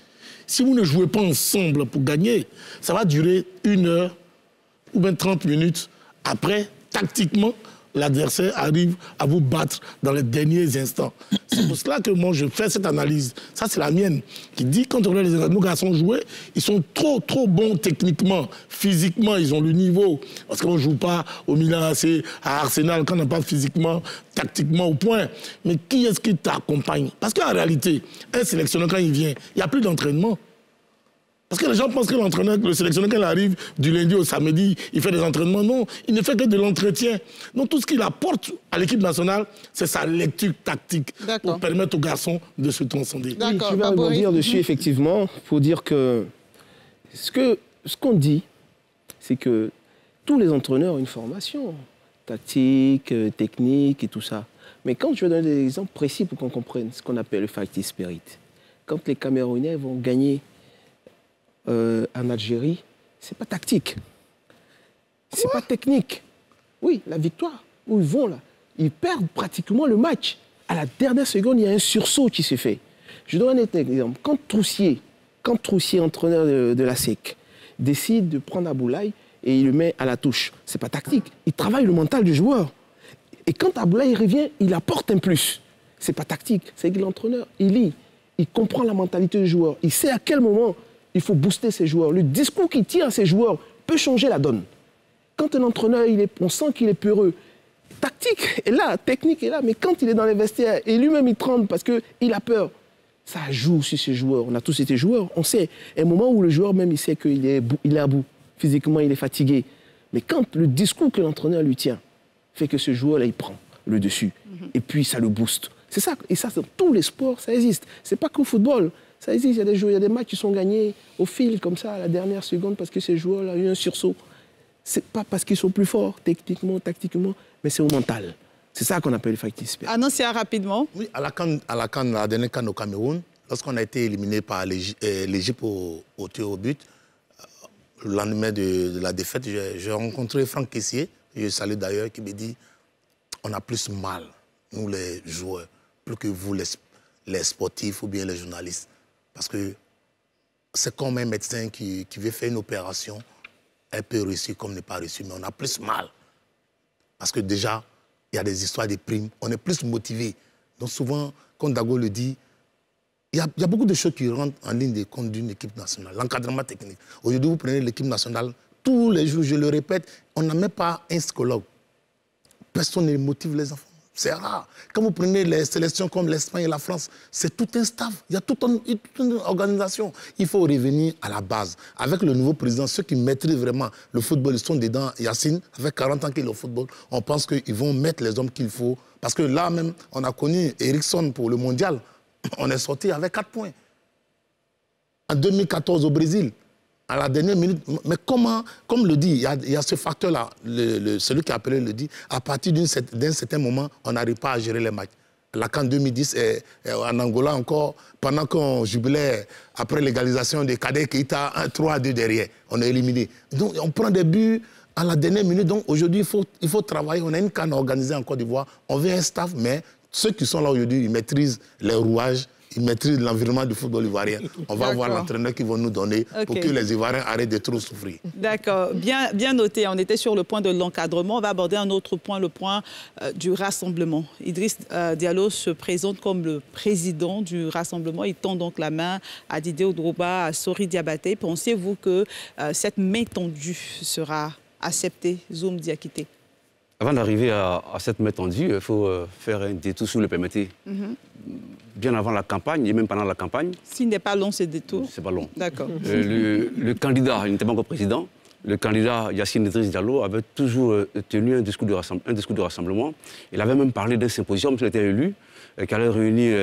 si vous ne jouez pas ensemble pour gagner, ça va durer une heure ou bien 30 minutes. Après, tactiquement, l'adversaire arrive à vous battre dans les derniers instants. C'est pour cela que moi, je fais cette analyse. Ça, c'est la mienne, qui dit quand on les nos garçons jouer, ils sont trop, trop bons techniquement, physiquement, ils ont le niveau. Parce qu'on ne joue pas au Milan AC, à Arsenal, quand on n'est pas physiquement, tactiquement au point. Mais qui est-ce qui t'accompagne? Parce qu'en réalité, un sélectionneur, quand il vient, il n'y a plus d'entraînement. Parce que les gens pensent que l'entraîneur, le sélectionneur, quand il arrive du lundi au samedi, il fait des entraînements. Non, il ne fait que de l'entretien. Donc tout ce qu'il apporte à l'équipe nationale, c'est sa lecture tactique pour permettre aux garçons de se transcender. Oui, je vais rebondir dessus, effectivement, pour dire que ce qu'on ce qu'on dit, c'est que tous les entraîneurs ont une formation tactique, euh, technique et tout ça. Mais quand je vais donner des exemples précis pour qu'on comprenne ce qu'on appelle le fighting spirit, quand les Camerounais vont gagner euh, en Algérie, c'est pas tactique. C'est pas technique. Oui, la victoire, où ils vont là, ils perdent pratiquement le match. À la dernière seconde, il y a un sursaut qui se fait. Je donne un exemple. Quand Troussier, quand Troussier, entraîneur de, la SEC, décide de prendre Aboulaye et il le met à la touche, c'est pas tactique. Il travaille le mental du joueur. Et quand Aboulaye revient, il apporte un plus. C'est pas tactique. C'est que l'entraîneur, il lit, il comprend la mentalité du joueur. Il sait à quel moment il faut booster ses joueurs. Le discours qu'il tire à ses joueurs peut changer la donne. Quand un entraîneur, il est, on sent qu'il est peureux, tactique est là, technique est là, mais quand il est dans les vestiaires et lui-même il tremble parce qu'il a peur, ça joue sur ses joueurs. On a tous été joueurs, on sait. Un moment où le joueur même il sait qu'il est, il est à bout, physiquement il est fatigué. Mais quand le discours que l'entraîneur lui tient fait que ce joueur-là il prend le dessus, mhm. et puis ça le booste. C'est ça, et ça, dans tous les sports, ça existe. C'est pas qu'au football. Ça existe, il y a des joueurs, il y a des matchs qui sont gagnés au fil, comme ça, à la dernière seconde, parce que ces joueurs-là ont eu un sursaut. C'est pas parce qu'ils sont plus forts, techniquement, tactiquement, mais c'est au mental. C'est ça qu'on appelle le spirit. Annoncez à Oui, à la Cannes, à la, dernière Cannes au Cameroun, lorsqu'on a été éliminé par euh, l'Égypte au, au tir au but, euh, le lendemain de, la défaite, j'ai rencontré Franck Kessier, je salue d'ailleurs, qui me dit on a plus mal, nous les joueurs, plus que vous les, les sportifs ou bien les journalistes. Parce que c'est comme un médecin qui, veut faire une opération. Elle peut réussir comme ne pas réussir, mais on a plus mal. Parce que déjà, il y a des histoires de primes. On est plus motivé. Donc souvent, comme Dago le dit, il y, a, beaucoup de choses qui rentrent en ligne de compte d'une équipe nationale. L'encadrement technique. Aujourd'hui, vous prenez l'équipe nationale, tous les jours, je le répète, on n'a même pas un psychologue. Personne ne motive les enfants. C'est rare. Quand vous prenez les sélections comme l'Espagne et la France, c'est tout un staff. Il y a toute une, organisation. Il faut revenir à la base. Avec le nouveau président, ceux qui maîtrisent vraiment le football, ils sont dedans. Yacine, avec 40 ans qu'il est au football, on pense qu'ils vont mettre les hommes qu'il faut. Parce que là même, on a connu Ericsson pour le mondial. On est sorti avec 4 points. En 2014 au Brésil, à la dernière minute. Mais comment, comme le dit, il y a, ce facteur-là, celui qui a appelé le dit, à partir d'un certain moment, on n'arrive pas à gérer les matchs. La CAN 2010, en Angola encore, pendant qu'on jubilait après l'égalisation des cadets qui était 3 à 2 derrière, on est éliminé. Donc on prend des buts à la dernière minute. Donc aujourd'hui, il faut, il faut travailler. On a une canne organisée en Côte d'Ivoire. On veut un staff, mais ceux qui sont là aujourd'hui, ils maîtrisent les rouages ils maîtrisent l'environnement du football ivoirien. On va voir l'entraîneur qu'ils vont nous donner pour que les Ivoiriens arrêtent de trop souffrir. D'accord, bien, bien noté. On était sur le point de l'encadrement. On va aborder un autre point, le point euh, du rassemblement. Idriss euh, Diallo se présente comme le président du rassemblement. Il tend donc la main à Didier Odroba, à Sori Diabaté. Pensez-vous que euh, cette main tendue sera acceptée, Zoom Diakité? Avant d'arriver à, cette main tendue, il faut faire un détour sous le permetté. Mhm bien avant la campagne et même pendant la campagne. S'il n'est pas long, c'est détour C'est pas long. D'accord. Euh, le, candidat, il n'était pas encore président, le candidat Yassine Idriss Diallo avait toujours euh, tenu un discours, de un discours de rassemblement. Il avait même parlé d'un symposium qui était élu, euh, qui allait réunir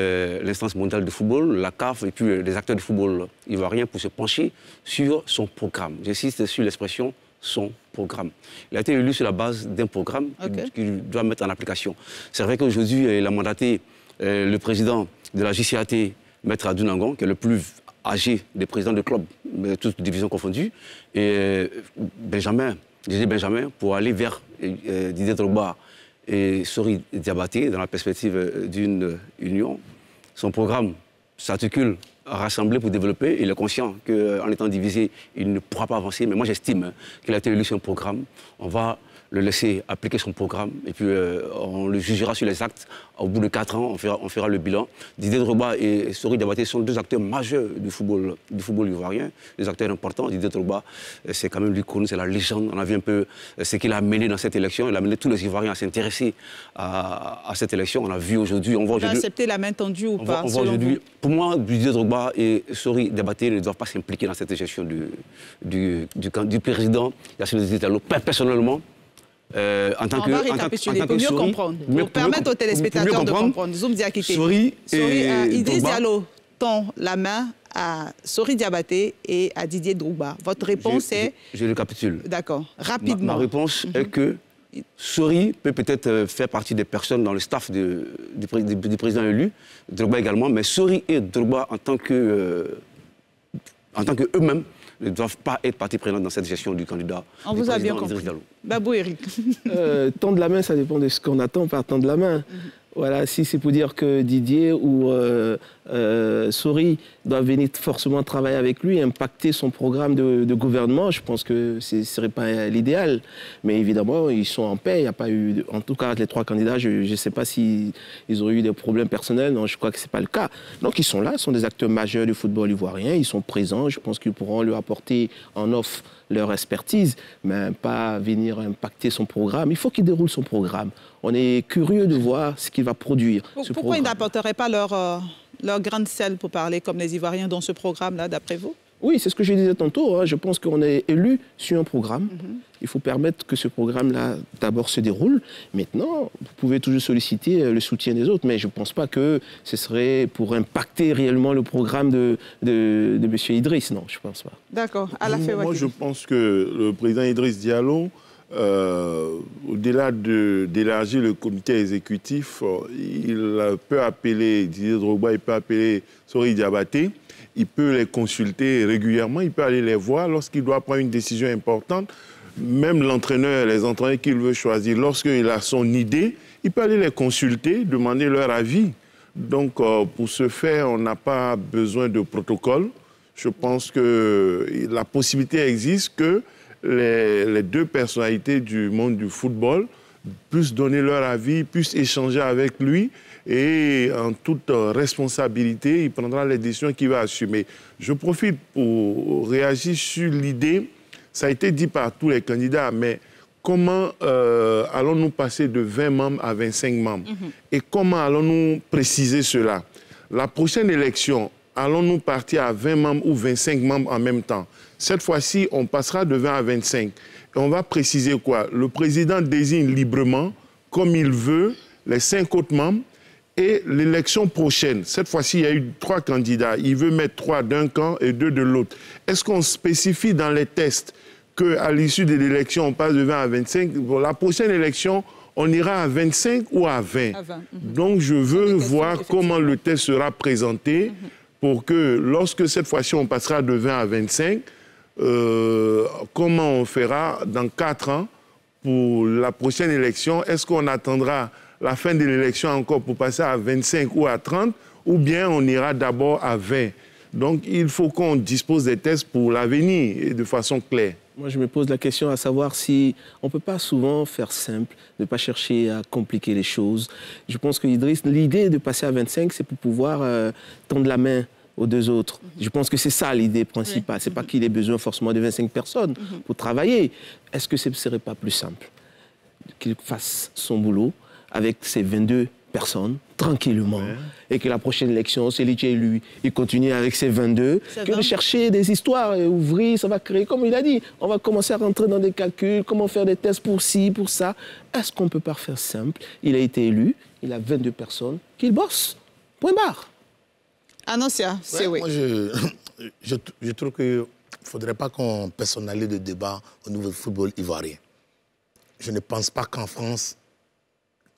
l'instance mondiale de football, la CAF et puis les acteurs du football ivoirien pour se pencher sur son programme. J'insiste sur l'expression son programme. Il a été élu sur la base d'un programme qu'il doit mettre en application. C'est vrai qu'aujourd'hui, il a mandaté le président de la JCAT, Maître Adunangon, qui est le plus âgé des présidents de club, toutes divisions confondues, et euh, Benjamin, Didier Benjamin, pour aller vers euh, Didier Drogba et Sori Diabaté dans la perspective euh, d'une union. Son programme s'articule à rassembler pour développer. Il est conscient qu'en étant divisé, il ne pourra pas avancer. Mais moi, j'estime qu'il a été élu sur un programme. On va le laisser appliquer son programme et puis euh, on le jugera sur les actes. Au bout de quatre ans, on fera, on fera le bilan. Didier Drogba et Sori Diabaté sont deux acteurs majeurs du football, du football ivoirien, des acteurs importants. Didier Drogba, euh, c'est quand même l'icône, c'est la légende. On a vu un peu euh, ce qu'il a mené dans cette élection. Il a mené tous les Ivoiriens à s'intéresser à, cette élection. On a vu aujourd'hui, on voit aujourd'hui... accepter la main tendue ou pas Pour moi, Didier Drogba et Sori Diabaté ne doivent pas s'impliquer dans cette gestion du, du, du, président Yassine Diallo. Personnellement, euh, en tant que, en tant, en pour mieux comprendre, pour, permettre aux téléspectateurs de comprendre. Zoom Diakité. Sori et euh, Idriss Diallo tend la main à Sori Diabaté et à Didier Drouba. Votre réponse est... Je, le capitule. D'accord. Rapidement. Ma, réponse est mhm. que Sori peut peut-être euh, faire partie des personnes dans le staff du, président élu, Drogba également, mais Sori et Drogba en tant que, en tant que eux-mêmes ne doivent pas être partie prenante dans cette gestion du candidat. On vous a bien compris. Babou Eric. euh, tendre la main, ça dépend de ce qu'on attend par tendre la main. Voilà, si c'est pour dire que Didier ou euh, euh, Sori doivent venir forcément travailler avec lui, impacter son programme de, gouvernement, je pense que ce ne serait pas l'idéal. Mais évidemment, ils sont en paix. Il n'y a pas eu, en tout cas, les trois candidats, je ne sais pas s'ils ils auraient eu des problèmes personnels. Non, je crois que ce n'est pas le cas. Donc, ils sont là, sont des acteurs majeurs du football ivoirien. Ils sont présents. Je pense qu'ils pourront lui apporter en offre leur expertise, mais pas venir impacter son programme. Il faut qu'il déroule son programme. On est curieux de voir ce qu'il va produire. Pourquoi ils n'apporteraient pas leur, euh, leur grande selle pour parler comme les Ivoiriens dans ce programme-là, d'après vous? Oui, c'est ce que je disais tantôt. Hein. Je pense qu'on est élu sur un programme. Mhm. Il faut permettre que ce programme-là, d'abord, se déroule. Maintenant, vous pouvez toujours solliciter euh, le soutien des autres, mais je ne pense pas que ce serait pour impacter réellement le programme de, de, M. Idriss. Non, je ne pense pas. D'accord. À la fin, Moi, je pense que le président Idriss Diallo, euh, au-delà d'élargir le comité exécutif, euh, il peut appeler Didier Drogba, il peut appeler Sori Diabaté il peut les consulter régulièrement, il peut aller les voir lorsqu'il doit prendre une décision importante. Même l'entraîneur, les entraîneurs qu'il veut choisir, lorsqu'il a son idée, il peut aller les consulter, demander leur avis. Donc, euh, pour ce faire, on n'a pas besoin de protocole. Je pense que la possibilité existe que les, les, deux personnalités du monde du football puissent donner leur avis, puissent échanger avec lui et en toute responsabilité, il prendra les décisions qu'il va assumer. Je profite pour réagir sur l'idée, ça a été dit par tous les candidats, mais comment euh, allons-nous passer de 20 membres à 25 membres? Mhm. Et comment allons-nous préciser cela? La prochaine élection, allons-nous partir à 20 membres ou 25 membres en même temps? Cette fois-ci, on passera de 20 à 25. Et on va préciser quoi? Le président désigne librement, comme il veut, les cinq autres membres et l'élection prochaine, cette fois-ci, il y a eu trois candidats. Il veut mettre trois d'un camp et deux de l'autre. Est-ce qu'on spécifie dans les tests qu'à l'issue de l'élection, on passe de 20 à 25 Pour la prochaine élection, on ira à 25 ou à 20, mhm. Donc, je veux voir comment le test sera présenté mhm. pour que lorsque cette fois-ci, on passera de 20 à 25, euh, comment on fera dans quatre ans pour la prochaine élection? Est-ce qu'on attendra la fin de l'élection encore pour passer à 25 ou à 30 ou bien on ira d'abord à 20. Donc il faut qu'on dispose des tests pour l'avenir et de façon claire. Moi, je me pose la question à savoir si on ne peut pas souvent faire simple, ne pas chercher à compliquer les choses. Je pense que Idriss, l'idée de passer à 25, c'est pour pouvoir euh, tendre la main aux deux autres. Je pense que c'est ça l'idée principale. C'est pas qu'il ait besoin forcément de 25 personnes pour travailler. Est-ce que ce ne serait pas plus simple qu'il fasse son boulot avec ces 22 personnes tranquillement et que la prochaine élection, c'est lui qui est élu, il continue avec ses 22, que de chercher des histoires et ouvrir, ça va créer, comme il a dit, on va commencer à rentrer dans des calculs, comment faire des tests pour ci, pour ça. Est-ce qu'on peut pas faire simple? Il a été élu, il a 22 personnes, qu'il bosse. Point barre. Annoncia, c'est oui. Moi, je, je, je trouve qu'il ne faudrait pas qu'on personnalise le débat au niveau du football ivoirien. Je ne pense pas qu'en France,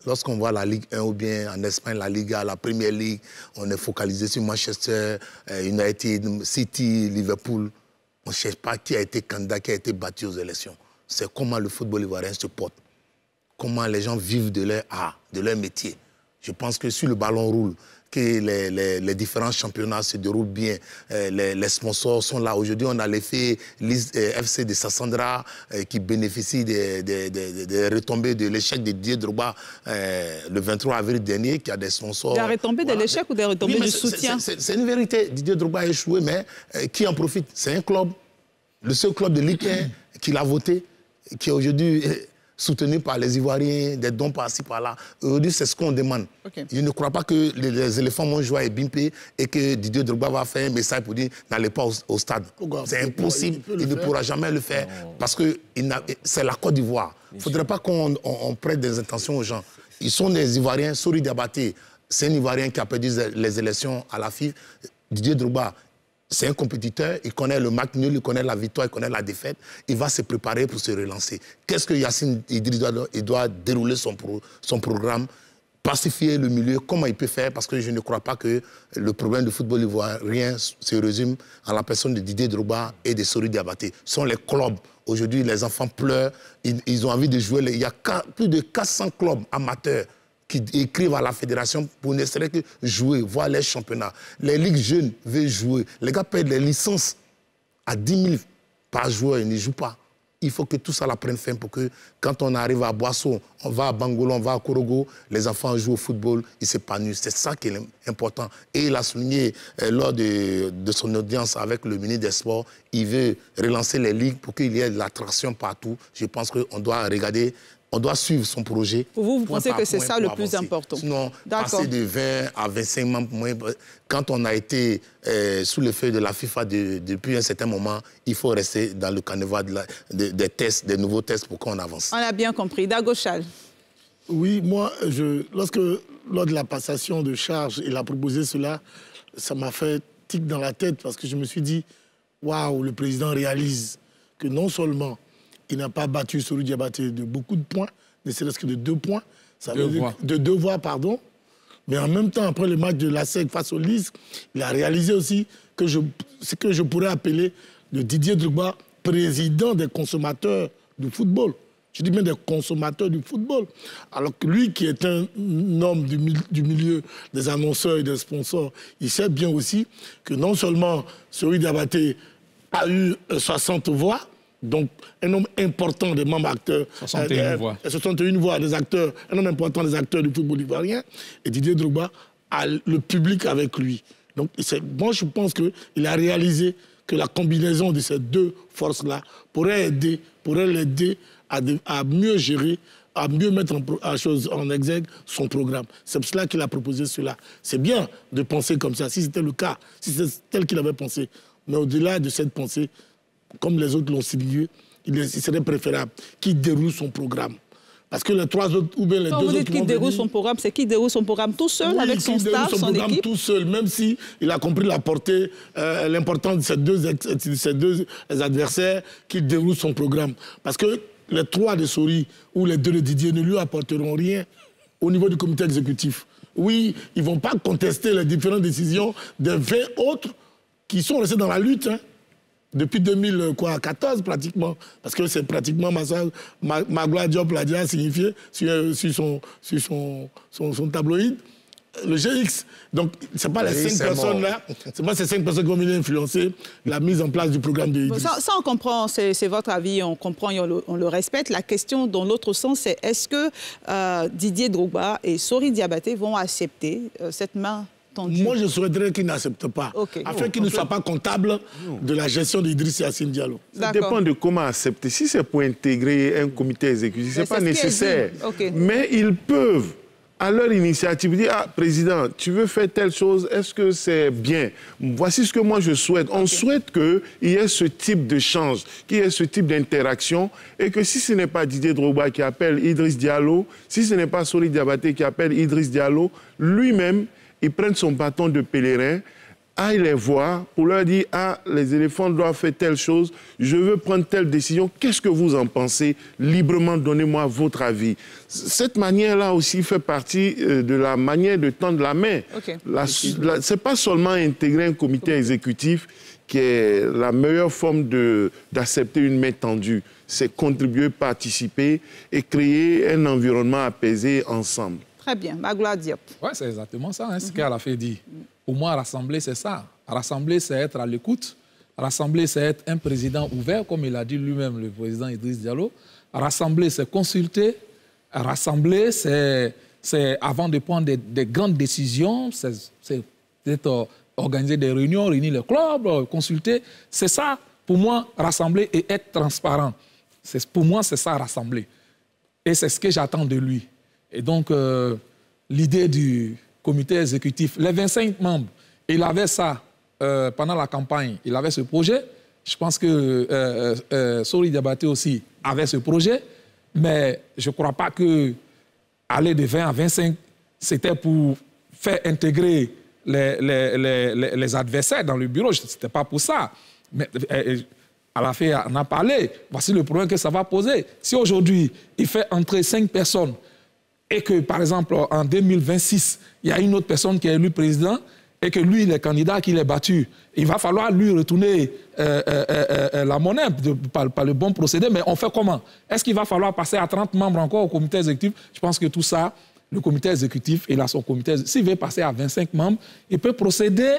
lorsqu'on voit la Ligue 1 ou bien en Espagne, la Liga, la Première Ligue, on est focalisé sur Manchester, euh, United, City, Liverpool. On ne cherche pas qui a été candidat, qui a été battu aux élections. C'est comment le football ivoirien se porte, comment les gens vivent de leur art, de leur métier. Je pense que si le ballon roule, que les, les, les, différents championnats se déroulent bien. Euh, les, les, sponsors sont là. Aujourd'hui, on a l'effet euh, FC de Sassandra euh, qui bénéficie des, des, des, des retombées de l'échec de Didier Drogba euh, le 23 avril dernier, qui a des sponsors. Des retombées voilà. de l'échec ou des retombées oui, de soutien? C'est une vérité. Didier Drogba a échoué, mais qui en profite? C'est un club, le seul club de Ligue 1 qui l'a voté, qui aujourd'hui soutenu par les Ivoiriens, des dons par-ci, par-là. Aujourd'hui, c'est ce qu'on demande. Okay. Je ne crois pas que les, les éléphants vont jouer à Bimpe et que Didier Drogba va faire un message pour dire n'allez pas au, au stade. C'est impossible. Il, il ne pourra jamais le faire non. parce que c'est la Côte d'Ivoire. Il ne faudrait pas qu'on on, on prête des intentions aux gens. Ils sont des Ivoiriens. Sori Diabaté, c'est un Ivoirien qui a perdu les élections à la FIFA. Didier Drogba, c'est un compétiteur, il connaît le match nul, il connaît la victoire, il connaît la défaite. Il va se préparer pour se relancer. Qu'est-ce que Yacine Idriss doit, il doit dérouler son, pro, son programme, pacifier le milieu, comment il peut faire? Parce que je ne crois pas que le problème du football ivoirien se résume à la personne de Didier Drogba et de Sori Diabaté. Ce sont les clubs. Aujourd'hui, les enfants pleurent, ils, ont envie de jouer. Il y a plus de 400 clubs amateurs qui écrivent à la fédération pour ne serait que jouer, voir les championnats. Les ligues jeunes veulent jouer. Les gars payent les licences à 10 000 par joueur, ils ne jouent pas. Il faut que tout ça la prenne fin pour que quand on arrive à Boisson, on va à Bangolo, on va à Korogo, les enfants jouent au football, ils s'épanouissent. C'est ça qui est important. Et il a souligné euh, lors de, de, son audience avec le ministre des Sports, il veut relancer les ligues pour qu'il y ait de l'attraction partout. Je pense qu'on doit regarder on doit suivre son projet. Pour vous, vous pensez que c'est ça le plus avancer. important? Sinon, passer de 20 à 25 membres, quand on a été euh, sous le feu de la FIFA de, depuis un certain moment, il faut rester dans le canevas de la, de, des tests, des nouveaux tests pour qu'on avance. On a bien compris. Dagochal. Oui, moi, je, lorsque, lors de la passation de charge, il a proposé cela, ça m'a fait tic dans la tête parce que je me suis dit, waouh, le président réalise que non seulement il n'a pas battu Soulou Diabaté de beaucoup de points, ne serait-ce que de deux points. Ça deux voix. De deux voix, pardon. Mais en même temps, après le match de la SEC face au Lys, il a réalisé aussi que je, ce que je pourrais appeler le Didier Drogba, président des consommateurs du football. Je dis bien des consommateurs du football. Alors que lui, qui est un homme du, du milieu des annonceurs et des sponsors, il sait bien aussi que non seulement Souri Diabaté a eu 60 voix, donc, un nombre important de membres acteurs. 61 euh, voix. 61 voix des acteurs, un nombre important des acteurs du football ivoirien. Et Didier Drogba a le public avec lui. Donc, moi, je pense qu'il a réalisé que la combinaison de ces deux forces-là pourrait aider, pourrait l'aider à, à, mieux gérer, à mieux mettre en, à chose, en exergue son programme. C'est pour cela qu'il a proposé cela. C'est bien de penser comme ça, si c'était le cas, si c'est tel qu'il avait pensé. Mais au-delà de cette pensée, comme les autres l'ont souligné, il serait préférable qu'il déroule son programme. Parce que les trois autres, ou bien les Quand deux vous dites qu'il déroule son programme, c'est qu'il déroule son programme tout seul, oui, avec son staff, son, son programme équipe tout seul, même si il a compris la portée, euh, l'importance de ces deux, de ces deux adversaires, qu'il déroule son programme. Parce que les trois de Sori ou les deux de Didier ne lui apporteront rien au niveau du comité exécutif. Oui, ils ne vont pas contester les différentes décisions des 20 autres qui sont restés dans la lutte. Hein depuis 2014 pratiquement, parce que c'est pratiquement Magloire Diop l'a déjà signifié sur, sur, son, sur son, son, son, tabloïd. le GX. Donc, ce n'est pas les cinq personnes-là, ce pas ces cinq personnes qui vont venir influencer la mise en place du programme de Idriss. ça, on comprend, c'est votre avis, on comprend et on le, respecte. La question, dans l'autre sens, c'est est-ce que euh, Didier Drogba et Sori Diabaté vont accepter euh, cette main Moi, je souhaiterais qu'ils n'acceptent pas, afin qu'ils ne soient pas comptables de la gestion d'Idriss Yassine Diallo. Ça dépend de comment accepter. Si c'est pour intégrer un comité exécutif, ce n'est pas nécessaire. Mais ils peuvent à leur initiative, dire Ah, président, tu veux faire telle chose, est-ce que c'est bien? Voici ce que moi je souhaite. On souhaite qu'il y ait ce type de change, qu'il y ait ce type d'interaction, et que si ce n'est pas Didier Drogba qui appelle Idriss Diallo, si ce n'est pas Soli Diabaté qui appelle Idriss Diallo, lui-même, il prenne son bâton de pèlerin aille les voir pour leur dire Ah, les éléphants doivent faire telle chose, je veux prendre telle décision, qu'est-ce que vous en pensez? Librement, donnez-moi votre avis. Cette manière-là aussi fait partie euh, de la manière de tendre la main. Ce n'est pas seulement intégrer un comité exécutif qui est la meilleure forme d'accepter une main tendue. C'est contribuer, participer et créer un environnement apaisé ensemble. Très bien. Magloire Diop. Oui, c'est exactement ça, hein, ce qu'elle a fait dit. Pour moi, rassembler, c'est ça. Rassembler, c'est être à l'écoute. Rassembler, c'est être un président ouvert, comme il a dit lui-même, le président Idriss Diallo. Rassembler, c'est consulter. Rassembler, c'est avant de prendre des, grandes décisions, c'est euh, organiser des réunions, réunir les clubs, euh, consulter. C'est ça, pour moi, rassembler et être transparent. Pour moi, c'est ça, rassembler. Et c'est ce que j'attends de lui. Et donc, euh, l'idée du, comité exécutif, les 25 membres, il avait ça euh, pendant la campagne, il avait ce projet. Je pense que euh, euh, euh Sori Diabaté aussi avait ce projet, mais je ne crois pas que aller de 20 à 25, c'était pour faire intégrer les, les, adversaires dans le bureau. Ce n'était pas pour ça. Mais à la fin, on a parlé. Voici le problème que ça va poser. Si aujourd'hui, il fait entrer cinq personnes et que, par exemple, en 2026, il y a une autre personne qui est élu président et que lui, il est candidat, qu'il est battu, il va falloir lui retourner euh, euh, euh, la monnaie par, le bon procédé. Mais on fait comment? Est-ce qu'il va falloir passer à 30 membres encore au comité exécutif? Je pense que tout ça, le comité exécutif, il a son comité. S'il veut passer à 25 membres, il peut procéder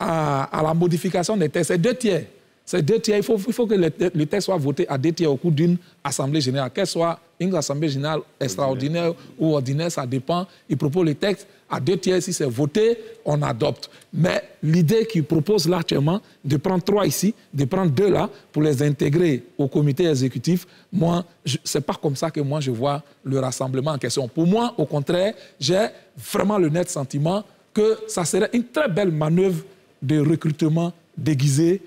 à, à la modification des tests. C'est deux tiers. C'est deux tiers. Il faut, que le, le, texte soit voté à deux tiers au cours d'une assemblée générale. Qu'elle soit une assemblée générale extraordinaire ou ordinaire, ça dépend. Il propose le texte à deux tiers. Si c'est voté, on adopte. Mais l'idée qu'il propose là actuellement, de prendre trois ici, de prendre deux là, pour les intégrer au comité exécutif, moi, ce n'est pas comme ça que moi je vois le rassemblement en question. Pour moi, au contraire, j'ai vraiment le net sentiment que ça serait une très belle manœuvre de recrutement déguisé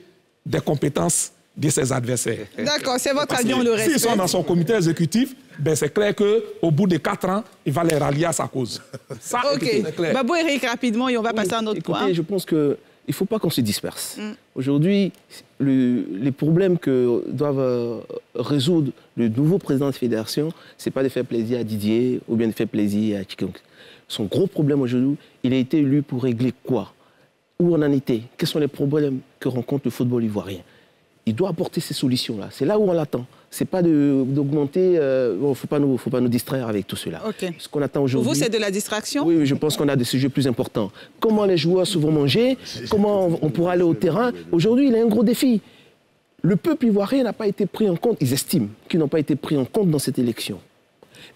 des compétences de ses adversaires. D'accord, c'est votre avis, on le respecte. S'ils sont dans son comité exécutif, ben c'est clair qu'au bout de quatre ans, il va les rallier à sa cause. Ça, ok. c'est clair. Babou Eric, rapidement, et on va passer à un autre écoutez, point. Je pense qu'il ne faut pas qu'on se disperse. Mm. Aujourd'hui, les problèmes que doivent euh, résoudre le nouveau président de la fédération, ce n'est pas de faire plaisir à Didier ou bien de faire plaisir à quiconque. Son gros problème aujourd'hui, il a été élu pour régler quoi? Où on en était Quels sont les problèmes que rencontre le football ivoirien il doit apporter ces solutions-là. C'est là où on l'attend. C'est pas d'augmenter. Il euh, ne faut pas nous, faut pas nous distraire avec tout cela. Ce qu'on attend aujourd'hui. Vous, c'est de la distraction. Oui, je pense qu'on a des sujets plus importants. Comment les joueurs se vont manger Comment on pourra aller au terrain Aujourd'hui, il y a un gros défi. Le peuple ivoirien n'a pas été pris en compte. Ils estiment qu'ils n'ont pas été pris en compte dans cette élection.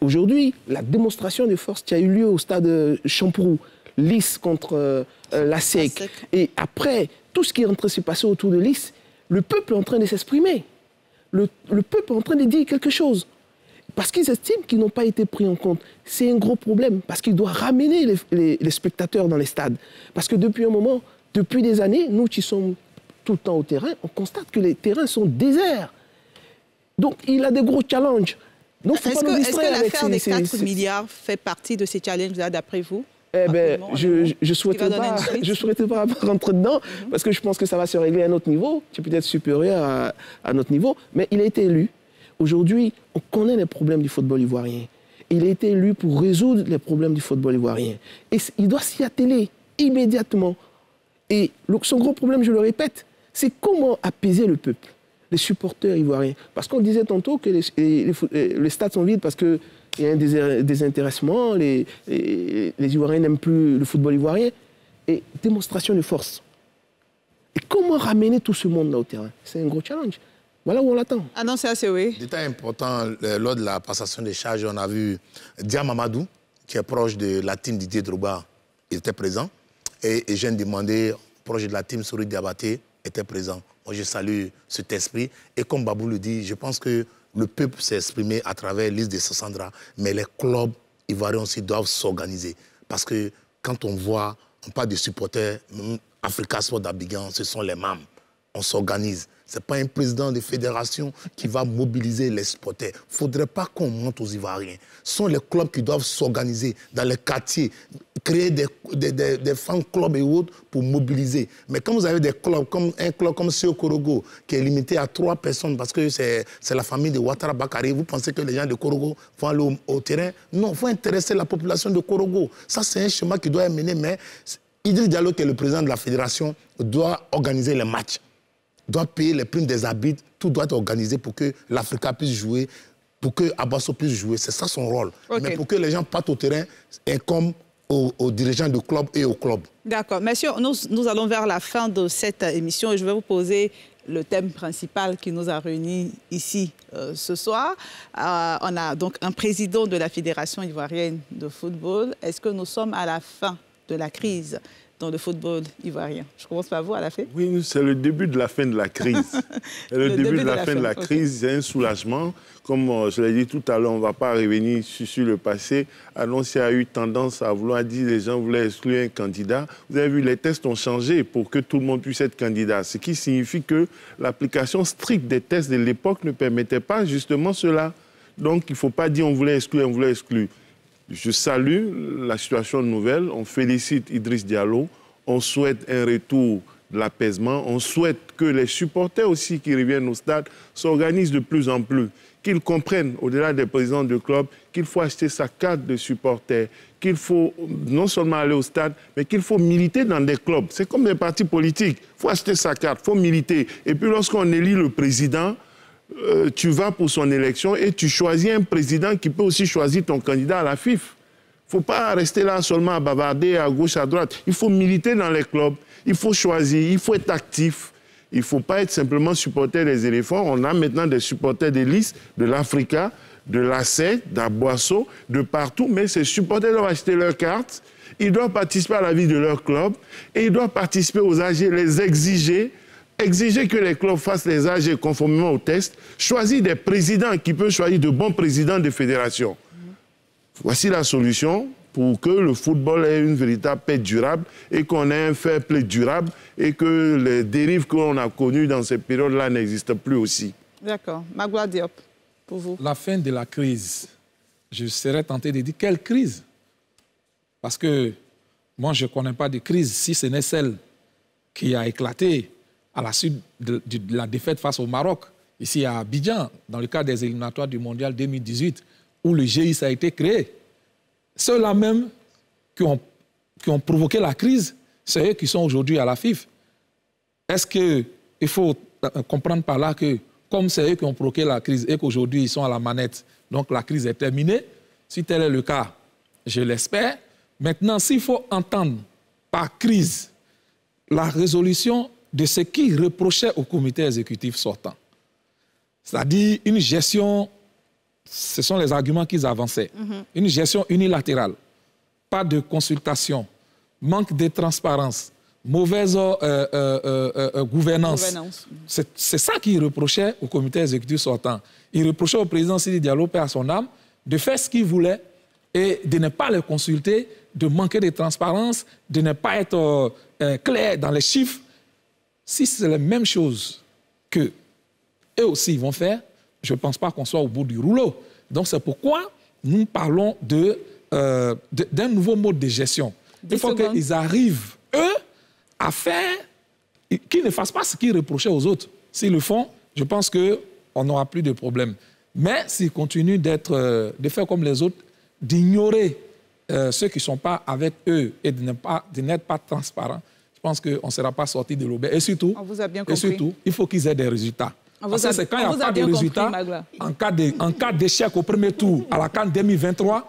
Aujourd'hui, la démonstration de force qui a eu lieu au stade Champroux, Lys contre euh, la SEC, et après tout ce qui est en train de se passer autour de Lys, le peuple est en train de s'exprimer. Le, peuple est en train de dire quelque chose. Parce qu'ils estiment qu'ils n'ont pas été pris en compte. C'est un gros problème, parce qu'ils doivent ramener les, spectateurs dans les stades. Parce que depuis un moment, depuis des années, nous qui sommes tout le temps au terrain, on constate que les terrains sont déserts. Donc il a des gros challenges. Est-ce que, l'affaire des 4 milliards fait partie de ces challenges-là, d'après vous? Eh ben, je ne souhaiterais pas, je souhaiterais pas rentrer dedans mhm. parce que je pense que ça va se régler à un autre niveau, qui est peut-être supérieur à, notre niveau. Mais il a été élu. Aujourd'hui, on connaît les problèmes du football ivoirien. Il a été élu pour résoudre les problèmes du football ivoirien. Et il doit s'y atteler immédiatement. Et son gros problème, je le répète, c'est comment apaiser le peuple. les supporters ivoiriens. Parce qu'on disait tantôt que les, stades sont vides parce qu'il y a un désintéressement, les, les, Ivoiriens n'aiment plus le football ivoirien. Et démonstration de force. Et comment ramener tout ce monde là au terrain? C'est un gros challenge. Voilà où on l'attend. Ah non, c'est assez oui. Détail important, lors de la passation des charges, on a vu Diamamadou, qui est proche de la team Didier Drouba, il était présent. Et, et j'ai demandé, proche de la team Souri Diabaté, était présent. Moi, je salue cet esprit. Et comme Babou le dit, je pense que le peuple s'est exprimé à travers l'île de Sassandra, mais les clubs ivoiriens aussi doivent s'organiser. Parce que quand on voit, on parle de supporters, Africa Sport d'Abidjan, ce sont les membres. On s'organise. Ce n'est pas un président de fédération qui va mobiliser les supporters. Il ne faudrait pas qu'on monte aux Ivoiriens. Ce sont les clubs qui doivent s'organiser dans les quartiers, créer des, des, fan clubs et autres pour mobiliser. Mais quand vous avez des clubs, comme un club comme Sio Korogo, qui est limité à trois personnes parce que c'est la famille de Ouattara Bakari, vous pensez que les gens de Korogo vont aller au, terrain? Non, il faut intéresser la population de Korogo. Ça, c'est un schéma qui doit être mené, mais Idriss Diallo, qui est le président de la fédération, doit organiser les matchs doit payer les primes des habits, tout doit être organisé pour que l'Africa puisse jouer, pour que Abasso puisse jouer. C'est ça son rôle. Mais pour que les gens partent au terrain, et comme aux, dirigeants du club et au club. D'accord. Messieurs, nous, nous, allons vers la fin de cette émission et je vais vous poser le thème principal qui nous a réunis ici euh, ce soir. Euh, on a donc un président de la Fédération ivoirienne de football. Est-ce que nous sommes à la fin de la crise? Dans le football ivoirien. Je commence par vous, à la fin. Oui, c'est le début de la fin de la crise. le, début, de la, fin, de la crise, c'est un soulagement. Comme euh, je l'ai dit tout à l'heure, on ne va pas revenir sur, le passé. Annonce a eu tendance à vouloir dire les gens voulaient exclure un candidat. Vous avez vu, les tests ont changé pour que tout le monde puisse être candidat. Ce qui signifie que l'application stricte des tests de l'époque ne permettait pas justement cela. Donc, il ne faut pas dire on voulait exclure, on voulait exclure. Je salue la situation nouvelle. On félicite Idriss Diallo. On souhaite un retour de l'apaisement. On souhaite que les supporters aussi qui reviennent au stade s'organisent de plus en plus. Qu'ils comprennent, au-delà des présidents de club, qu'il faut acheter sa carte de supporter, qu'il faut non seulement aller au stade, mais qu'il faut militer dans des clubs. C'est comme des partis politiques. Il faut acheter sa carte, il faut militer. Et puis lorsqu'on élit le président, euh, tu vas pour son élection et tu choisis un président qui peut aussi choisir ton candidat à la FIF. Il ne faut pas rester là seulement à bavarder à gauche, à droite. Il faut militer dans les clubs, il faut choisir, il faut être actif. Il ne faut pas être simplement supporter des éléphants. On a maintenant des supporters listes de l'Africa, de l'ACE, d'Aboisseau, de partout. Mais ces supporters doivent acheter leurs cartes, ils doivent participer à la vie de leur club et ils doivent participer aux AG, les exiger exiger que les clubs fassent les AG conformément au test, choisir des présidents qui peuvent choisir de bons présidents de fédération. Voici la solution pour que le football ait une véritable paix durable et qu'on ait un fair play durable et que les dérives qu'on a connues dans ces périodes-là n'existent plus aussi. D'accord. Magua Diop, pour vous. La fin de la crise. Je serais tenté de dire quelle crise? Parce que moi, je ne connais pas de crise si ce n'est celle qui a éclaté à la suite de, la défaite face au Maroc, ici à Abidjan, dans le cadre des éliminatoires du Mondial 2018, où le GIS a été créé. Ceux-là même qui ont, qui ont provoqué la crise, c'est eux qui sont aujourd'hui à la FIF. Est-ce qu'il faut comprendre par là que, comme c'est eux qui ont provoqué la crise et qu'aujourd'hui ils sont à la manette, donc la crise est terminée Si tel est le cas, je l'espère. Maintenant, s'il faut entendre par crise la résolution de ce qu'ils reprochaient au comité exécutif sortant. C'est-à-dire une gestion, ce sont les arguments qu'ils avançaient, mhm. une gestion unilatérale, pas de consultation, manque de transparence, mauvaise euh, euh, euh, gouvernance. C'est ça qu'ils reprochaient au comité exécutif sortant. Ils reprochaient au président Sidi Diallo, à son âme, de faire ce qu'il voulait et de ne pas le consulter, de manquer de transparence, de ne pas être clair dans les chiffres si c'est la même chose que eux aussi vont faire, je ne pense pas qu'on soit au bout du rouleau. Donc c'est pourquoi nous parlons euh, d'un nouveau mode de gestion. Il faut qu'ils arrivent, eux, à faire, qu'ils ne fassent pas ce qu'ils reprochaient aux autres. S'ils le font, je pense qu'on n'aura plus de problème. Mais s'ils continuent d'être, euh, de faire comme les autres, d'ignorer euh, ceux qui ne sont pas avec eux et de n'être pas, pas transparents, pense qu'on ne sera pas sorti de l'auberge. Et surtout, On vous a bien et surtout, il faut qu'ils aient des résultats. Parce que c'est quand il n'y a pas de résultat, en cas d'échec au premier tour à la CAN 2023,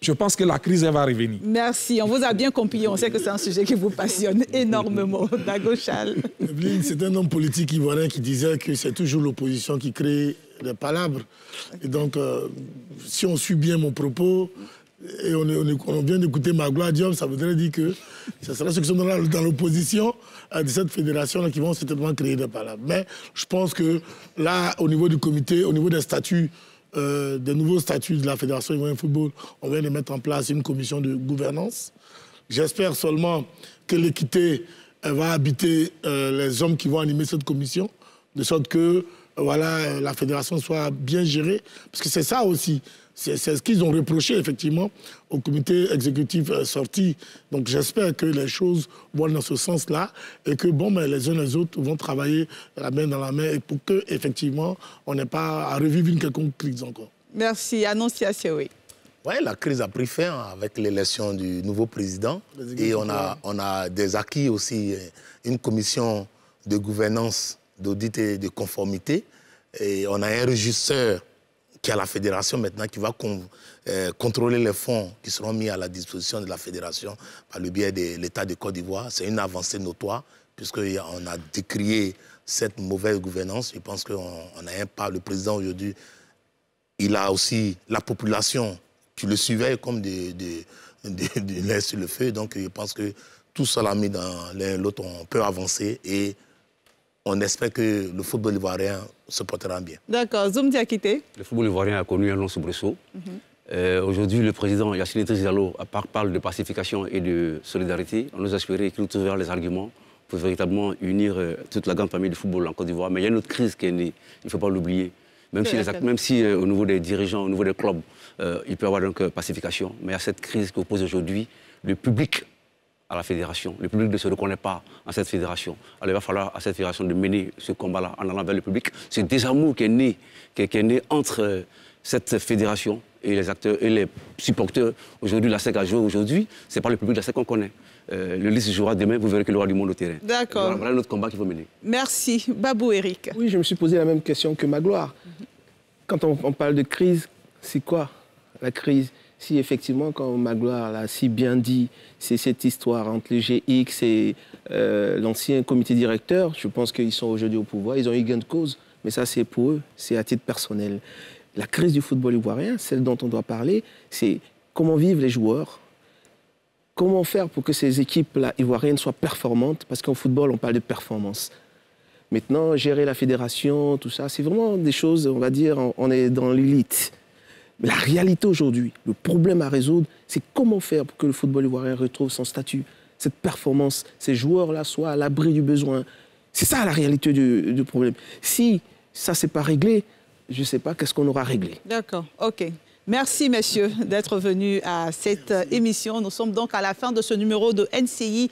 je pense que la crise va revenir. Merci, on vous a bien compris. On sait que c'est un sujet qui vous passionne énormément. Dagochal. C'est un homme politique ivoirien qui disait que c'est toujours l'opposition qui crée des palabres. Et donc, euh, si on suit bien mon propos, et on, vient d'écouter Magloire Diop, ça voudrait dire que ce sera ceux qui sont dans l'opposition de cette fédération qui vont certainement créer des palabres. Mais je pense que là, au niveau du comité, au niveau des statuts, euh, des nouveaux statuts de la Fédération ivoirienne de football, on vient de mettre en place une commission de gouvernance. J'espère seulement que l'équité va habiter euh, les hommes qui vont animer cette commission, de sorte que voilà, la fédération soit bien gérée. Parce que c'est ça aussi. C'est ce qu'ils ont reproché effectivement au comité exécutif euh, sorti. Donc j'espère que les choses vont dans ce sens-là et que bon, mais les uns et les autres vont travailler la main dans la main pour que effectivement on n'ait pas à revivre une quelconque crise encore. Merci. Annonciation, oui. Oui, la crise a pris fin avec l'élection du nouveau président et on a, on a des acquis aussi, euh, une commission de gouvernance, d'audit et de conformité. Et on a un régisseur qui à la fédération maintenant, qui va euh, contrôler les fonds qui seront mis à la disposition de la fédération par le biais de l'État de Côte d'Ivoire. C'est une avancée notoire, puisqu'on a décrié cette mauvaise gouvernance. Je pense qu'on a un pas. Le président aujourd'hui, il a aussi la population qui le suivait comme de, de, l'air sur le feu. Donc je pense que tout cela mis dans l'autre, on peut avancer et on espère que le football ivoirien se portera bien. D'accord. Zoum Diakité. Le football ivoirien a connu un long soubresaut. Mhm. Euh, aujourd'hui, le président Yassine Idriss parle de pacification et de solidarité. On nous espérait qu'il trouvera les arguments pour véritablement unir euh, toute la grande famille du football en Côte d'Ivoire. Mais il y a une autre crise qui est née, il ne faut pas l'oublier. Même si, même si euh, au niveau des dirigeants, au niveau des clubs, il peut y avoir donc pacification, mais il y a cette crise qui oppose aujourd'hui le public à la fédération. Le public ne se reconnaît pas en cette fédération. Alors il va falloir à cette fédération de mener ce combat-là en allant vers le public. C'est désamour qui est né, qui est, né entre euh, cette fédération et les acteurs et les supporters. Aujourd'hui, la SEC a joué aujourd'hui, ce n'est pas le public de la SEC qu'on connaît. Euh, le liste jouera demain, vous verrez que le roi du monde au terrain. D'accord. Voilà, notre combat qu'il faut mener. Merci. Babou Eric. Oui, je me suis posé la même question que Magloire. Quand on parle de crise, c'est quoi la crise? Si effectivement, comme Magloire l'a si bien dit, c'est cette histoire entre le GX et euh, l'ancien comité directeur, je pense qu'ils sont aujourd'hui au pouvoir, ils ont eu gain de cause, mais ça c'est pour eux, c'est à titre personnel. La crise du football ivoirien, celle dont on doit parler, c'est comment vivent les joueurs, comment faire pour que ces équipes-là ivoiriennes soient performantes, parce qu'en football, on parle de performance. Maintenant, gérer la fédération, tout ça, c'est vraiment des choses, on va dire, on est dans l'élite. Mais la réalité aujourd'hui, le problème à résoudre, c'est comment faire pour que le football ivoirien retrouve son statut, cette performance, ces joueurs-là soient à l'abri du besoin. C'est ça la réalité du, problème. Si ça, n'est pas réglé, je ne sais pas qu'est-ce qu'on aura réglé. D'accord, ok. Merci, messieurs, d'être venus à cette émission. Nous sommes donc à la fin de ce numéro de NCI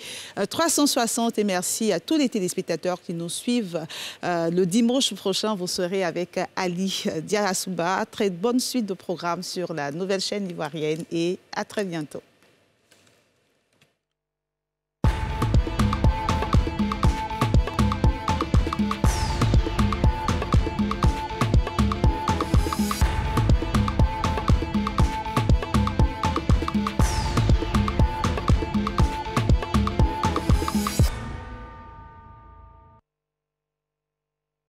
360 euh, et merci à tous les téléspectateurs qui nous suivent. Euh, le dimanche prochain, vous serez avec Ali Diarasouba. Très bonne suite de programmes sur la nouvelle chaîne ivoirienne et à très bientôt.